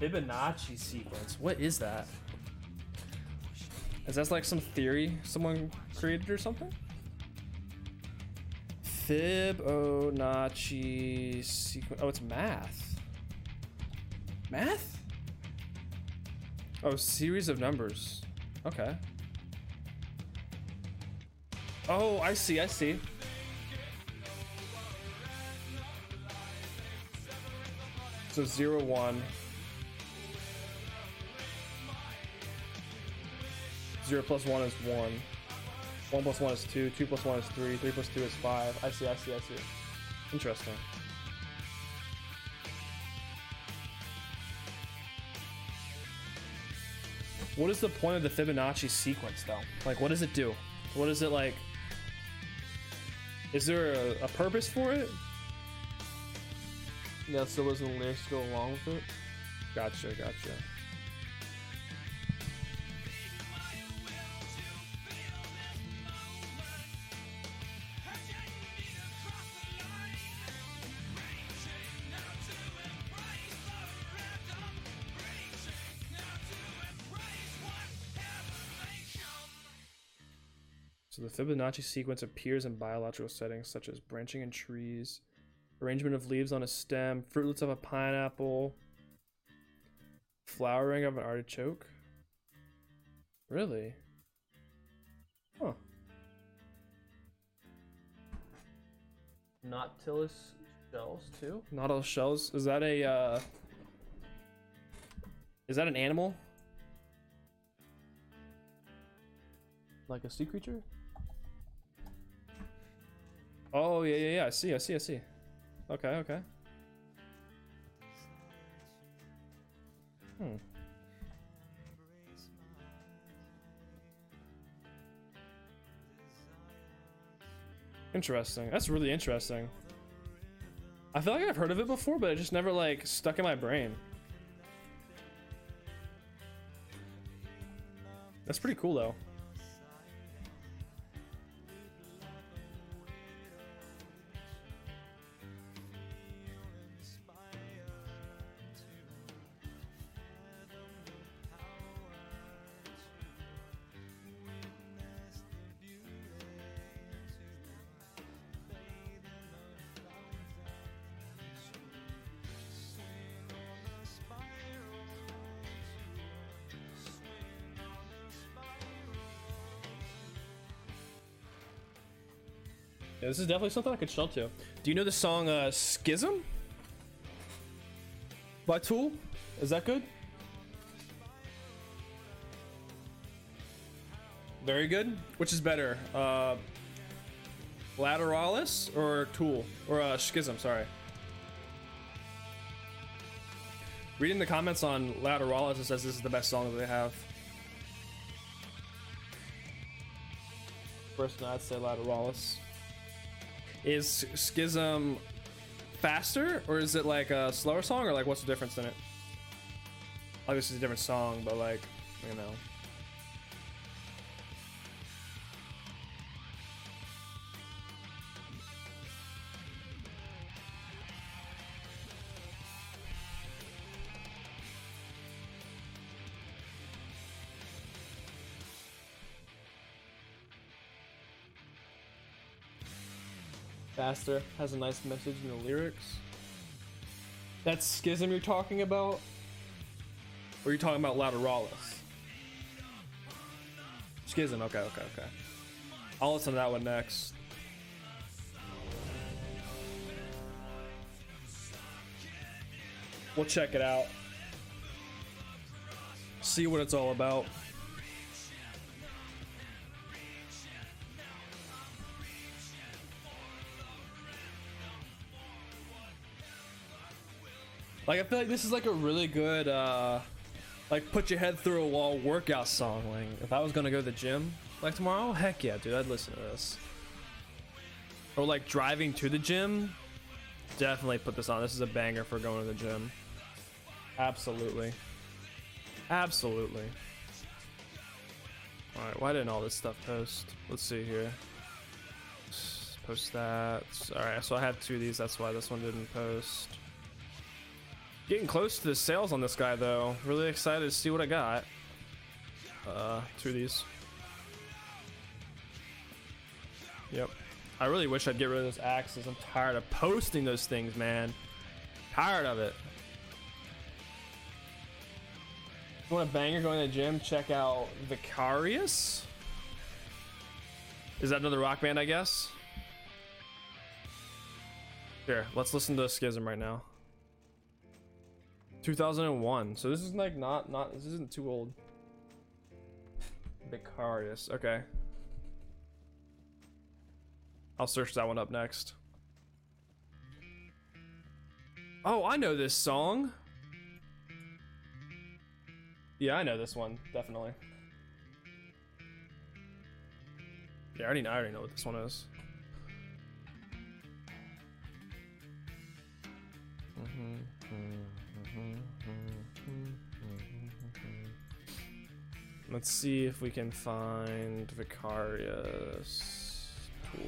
Fibonacci sequence? What is that? Is that like some theory someone created or something? Fibonacci sequence. Oh, it's math. Math? Oh, series of numbers. Okay. Oh, I see, I see. So zero one. Zero plus one is one. One plus one is two. Two plus one is three. Three plus two is five. I see. I see. I see. Interesting. What is the point of the Fibonacci sequence, though? Like, what does it do? What is it like? Is there a, a purpose for it? Yeah, so was the lyrics go along with it. Gotcha, gotcha. So the Fibonacci sequence appears in biological settings such as branching in trees, arrangement of leaves on a stem, fruitlets of a pineapple, flowering of an artichoke. Really? Huh. Nautilus shells too? Nautilus shells? Is that a uh Is that an animal? Like a sea creature? Oh yeah yeah yeah I see I see I see. Okay, okay. Hmm. Interesting. That's really interesting. I feel like I've heard of it before, but it just never like stuck in my brain. That's pretty cool though. This is definitely something I could chill to. Do you know the song uh, Schism? By Tool? Is that good? Very good. Which is better? Uh, Lateralis or Tool? Or uh, Schism, sorry. Reading the comments on Lateralis, it says this is the best song that they have. Personally, I'd say Lateralis. Is Schism faster, or is it like a slower song, or like what's the difference in it? Obviously, it's a different song, but like, you know. Faster, has a nice message in the lyrics. That Schism you're talking about? Or are you talking about Lateralis? Schism, okay, okay, okay. I'll listen to that one next. We'll check it out. See what it's all about. Like I feel like this is like a really good uh like put your head through a wall workout song. Like if I was gonna go to the gym like tomorrow, heck yeah, dude, I'd listen to this. Or like driving to the gym, definitely put this on. This is a banger for going to the gym. Absolutely. Absolutely. Alright, why didn't all this stuff post? Let's see here. Post that. Alright, so I have two of these, that's why this one didn't post. Getting close to the sales on this guy though. Really excited to see what I got. Uh, two of these. Yep. I really wish I'd get rid of those axes. I'm tired of posting those things, man. Tired of it. You want a banger going to the gym? Check out Vicarious. Is that another rock band, I guess? Here, let's listen to Schism right now. 2001. So this is like not not this isn't too old. Vicarious. Okay. I'll search that one up next. Oh, I know this song. Yeah, I know this one, definitely. Yeah, I already know, I already know what this one is. Let's see if we can find Vicarious tool.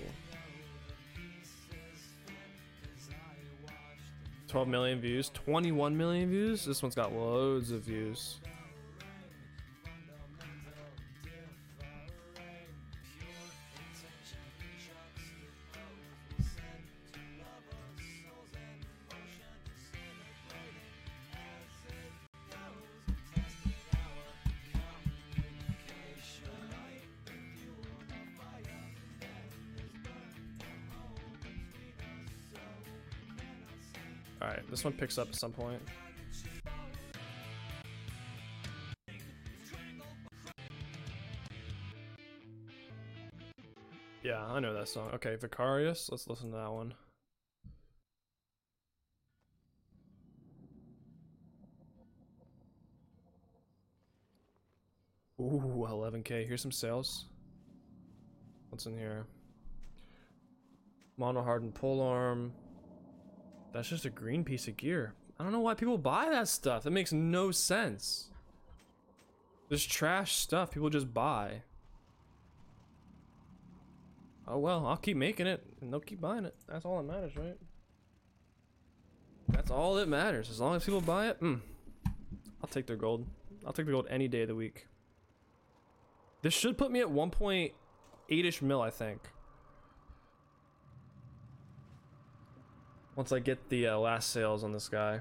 12 million views, 21 million views. This one's got loads of views. One picks up at some point. Yeah, I know that song. Okay, Vicarious. Let's listen to that one. Ooh, 11k. Here's some sales. What's in here? Monel hardened pole arm. That's just a green piece of gear. I don't know why people buy that stuff. That makes no sense. This trash stuff people just buy. Oh well, I'll keep making it and they'll keep buying it. That's all that matters, right? That's all that matters. As long as people buy it, mm, I'll take their gold. I'll take the gold any day of the week. This should put me at 1.8ish mil, I think. Once I get the uh, last sales on this guy.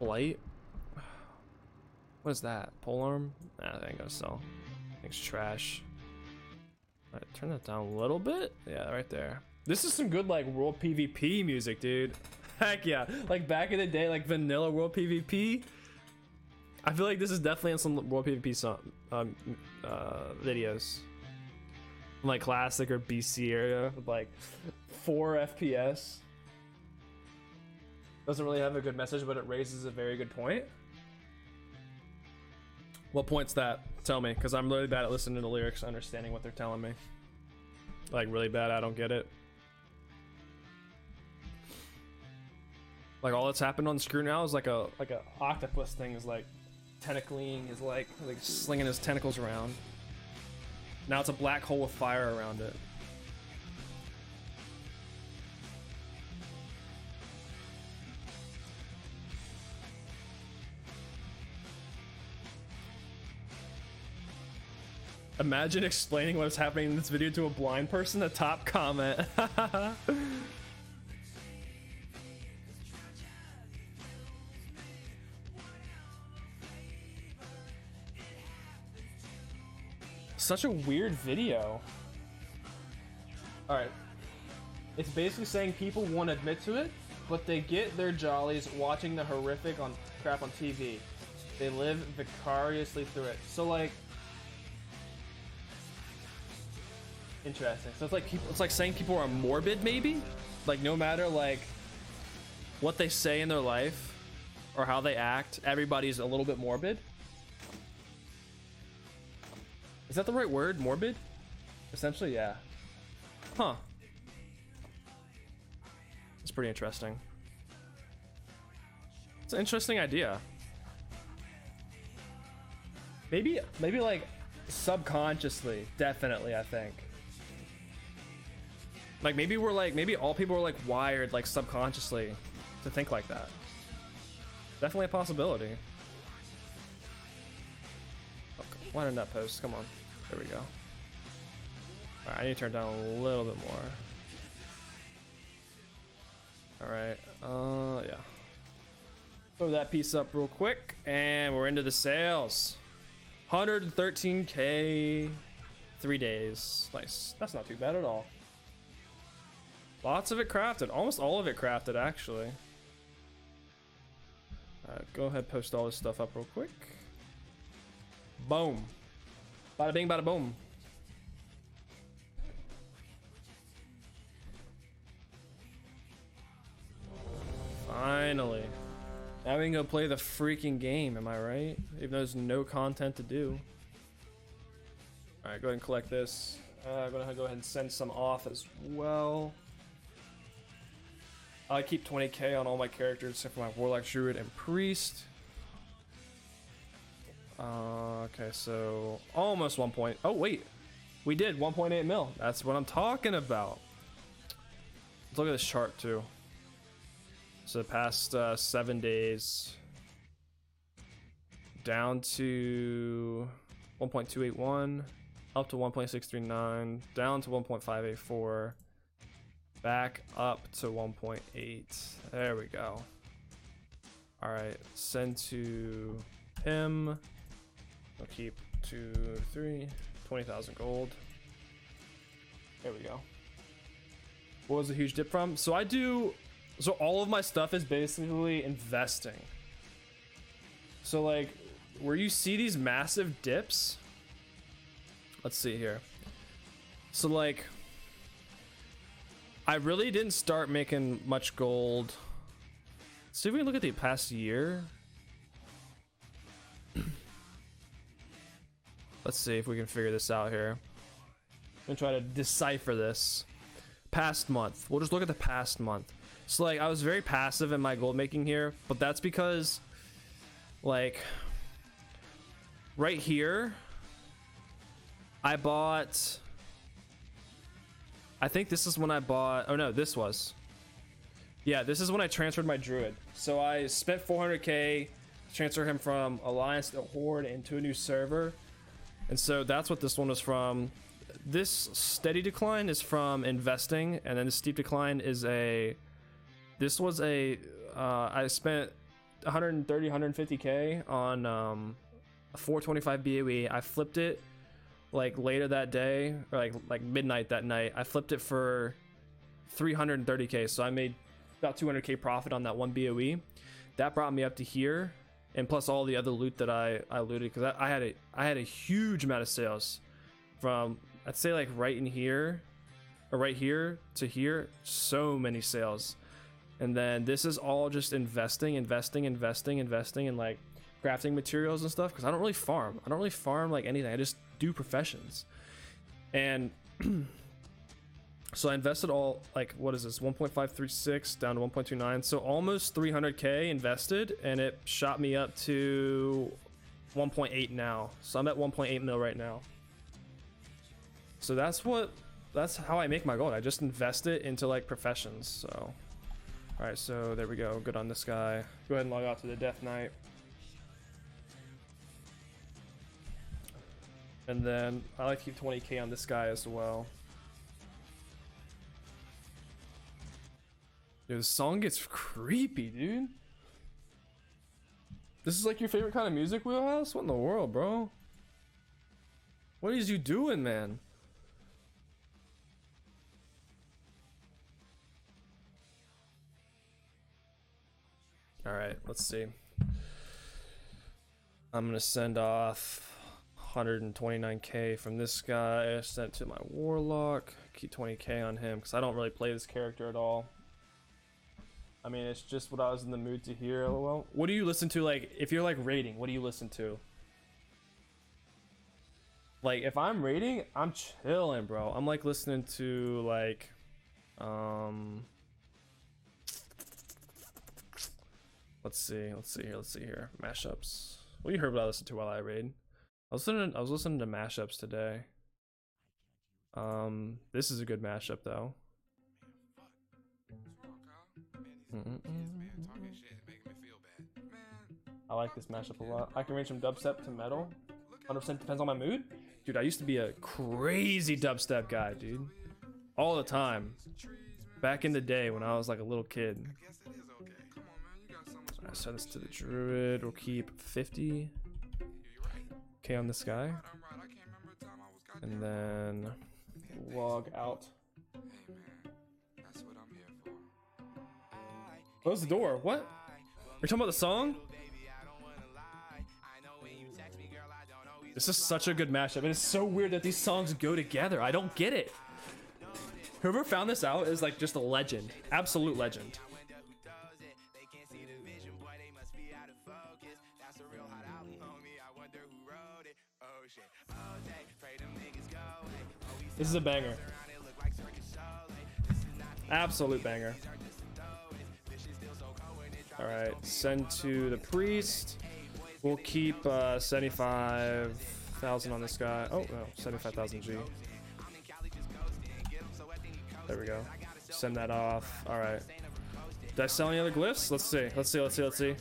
Light? What is that? Polearm? Nah, that ain't gonna sell. Thing's trash. Alright, turn that down a little bit. Yeah, right there. This is some good like world PvP music, dude. Heck yeah. Like back in the day, like vanilla world PvP. I feel like this is definitely in some world PvP song, um, uh, videos. Like classic or BC area with like 4 FPS. Doesn't really have a good message, but it raises a very good point. What point's that? Tell me, because I'm really bad at listening to the lyrics, understanding what they're telling me. Like really bad, I don't get it. Like all that's happened on screen now is like a like a octopus thing is like tentacling, is like like slinging his tentacles around. Now it's a black hole with fire around it. Imagine explaining what is happening in this video to a blind person. The top comment. Such a weird video. Alright. It's basically saying people won't admit to it, but they get their jollies watching the horrific on crap on TV. They live vicariously through it. So like Interesting. So it's like people, it's like saying people are morbid, maybe. Like no matter like what they say in their life or how they act, everybody's a little bit morbid. Is that the right word? Morbid? Essentially, yeah. Huh. It's pretty interesting. It's an interesting idea. Maybe, maybe like subconsciously, definitely, I think. Like maybe we're like maybe all people are like wired like subconsciously to think like that. Definitely a possibility. Why that post? Come on. There we go. I need to turn down a little bit more. Alright, uh yeah. Throw that piece up real quick, and we're into the sales. 113k, three days. Nice. That's not too bad at all. Lots of it crafted. Almost all of it crafted, actually. Go ahead, post all this stuff up real quick. Boom. Bada bing, bada boom. Finally. Now we can go play the freaking game, am I right? Even though there's no content to do. Alright, go ahead and collect this. Uh, I'm gonna go ahead and send some off as well. I keep 20k on all my characters except for my Warlock, Druid, and Priest. Uh, okay, so almost 1 point. Oh, wait. We did 1.8 mil. That's what I'm talking about. Let's look at this chart, too. So the past uh, seven days, down to 1.281, up to 1.639, down to 1.584, back up to 1.8. There we go. All right, send to him. I'll keep two, three, 20,000 gold. There we go. What was the huge dip from? So I do, so all of my stuff is basically investing. So like, where you see these massive dips, let's see here. So like, I really didn't start making much gold. See if we look at the past year. Let's see if we can figure this out here. I'm gonna try to decipher this. past month. We'll just look at the past month. So like I was very passive in my gold making here, but that's because like right here I bought I think this is when I bought oh no, this was. Yeah, this is when I transferred my druid. So I spent 400k to transfer him from Alliance to Horde into a new server. And so that's what this one was from. This steady decline is from investing, and then the steep decline is a. This was a. Uh, I spent 130, 150k on um, a 425 BOE. I flipped it like later that day, or like like midnight that night. I flipped it for 330k, so I made about 200k profit on that one BOE. That brought me up to here, and plus all the other loot that I I looted because I, I had a I had a huge amount of sales from I'd say like right in here or right here to here. So many sales, and then this is all just investing, investing, investing, investing, in like crafting materials and stuff because I don't really farm. I don't really farm like anything. I just do professions, and so I invested all like what is this 1.536 down to 1.29 so almost 300k invested and it shot me up to 1.8 now. So I'm at 1.8 mil right now. So that's what that's how I make my gold. I just invest it into like professions so. All right so there we go. Good on this guy. Go ahead and log out to the death knight. And then I like to keep 20k on this guy as well Dude, the song gets creepy, dude. This is like your favorite kind of music, Wheelhouse? What in the world, bro? What is you doing, man? Alright, let's see. I'm gonna send off 129k from this guy. Sent to my Warlock. Keep 20k on him because I don't really play this character at all. I mean, it's just what I was in the mood to hear. LOL. What do you listen to? Like, if you're like rating, what do you listen to? Like, if I'm rating, I'm chilling, bro. I'm like listening to like, um, let's see, let's see here, let's see here, mashups. What you heard what I listened to while I raid? I was listening. I was listening to mashups today. Um, this is a good mashup though. I like this mashup a lot. I can range from dubstep to metal. 100% depends on my mood. Dude, I used to be a crazy dubstep guy, dude. All the time. Back in the day when I was like a little kid. I set this to the druid. We'll keep 50. Okay on this guy. And then log out. Close the door. What? You're talking about the song? This is such a good mashup, and it's so weird that these songs go together. I don't get it. Whoever found this out is like just a legend. Absolute legend. This is a banger. Absolute banger. Alright, send to the priest. We'll keep uh, 75,000 on this guy. Oh, no, 75,000 G. There we go. Send that off. Alright. Did I sell any other glyphs? Let's see. Let's see. Let's see. Let's see.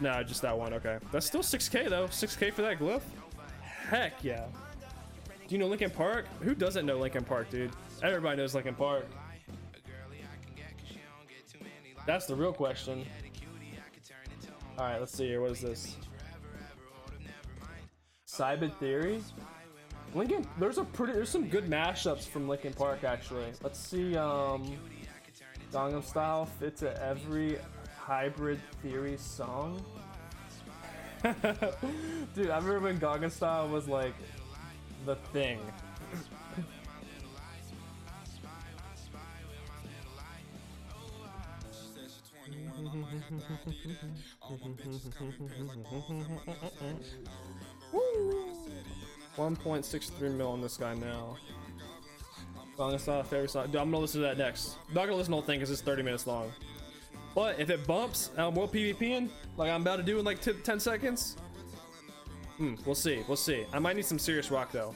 No, just that one. Okay. That's still 6k, though. 6k for that glyph? Heck yeah. Do you know Linkin Park? Who doesn't know Linkin Park, dude? Everybody knows Linkin Park. That's the real question. Alright, let's see here. What is this? Hybrid Theory? Linkin, there's a pretty, there's some good mashups from Linkin Park actually. Let's see, um, Gangnam Style fit to every hybrid theory song. Dude, I remember when Gangnam Style was like the thing. One point six three mil on this guy now. Song is not a favorite song. Dude, I'm gonna listen to that next. I'm not gonna listen to the whole thing because it's 30 minutes long. But if it bumps, um, we'll PvPing like I'm about to do in like t- 10 seconds. Hmm, we'll see. We'll see. I might need some serious rock though.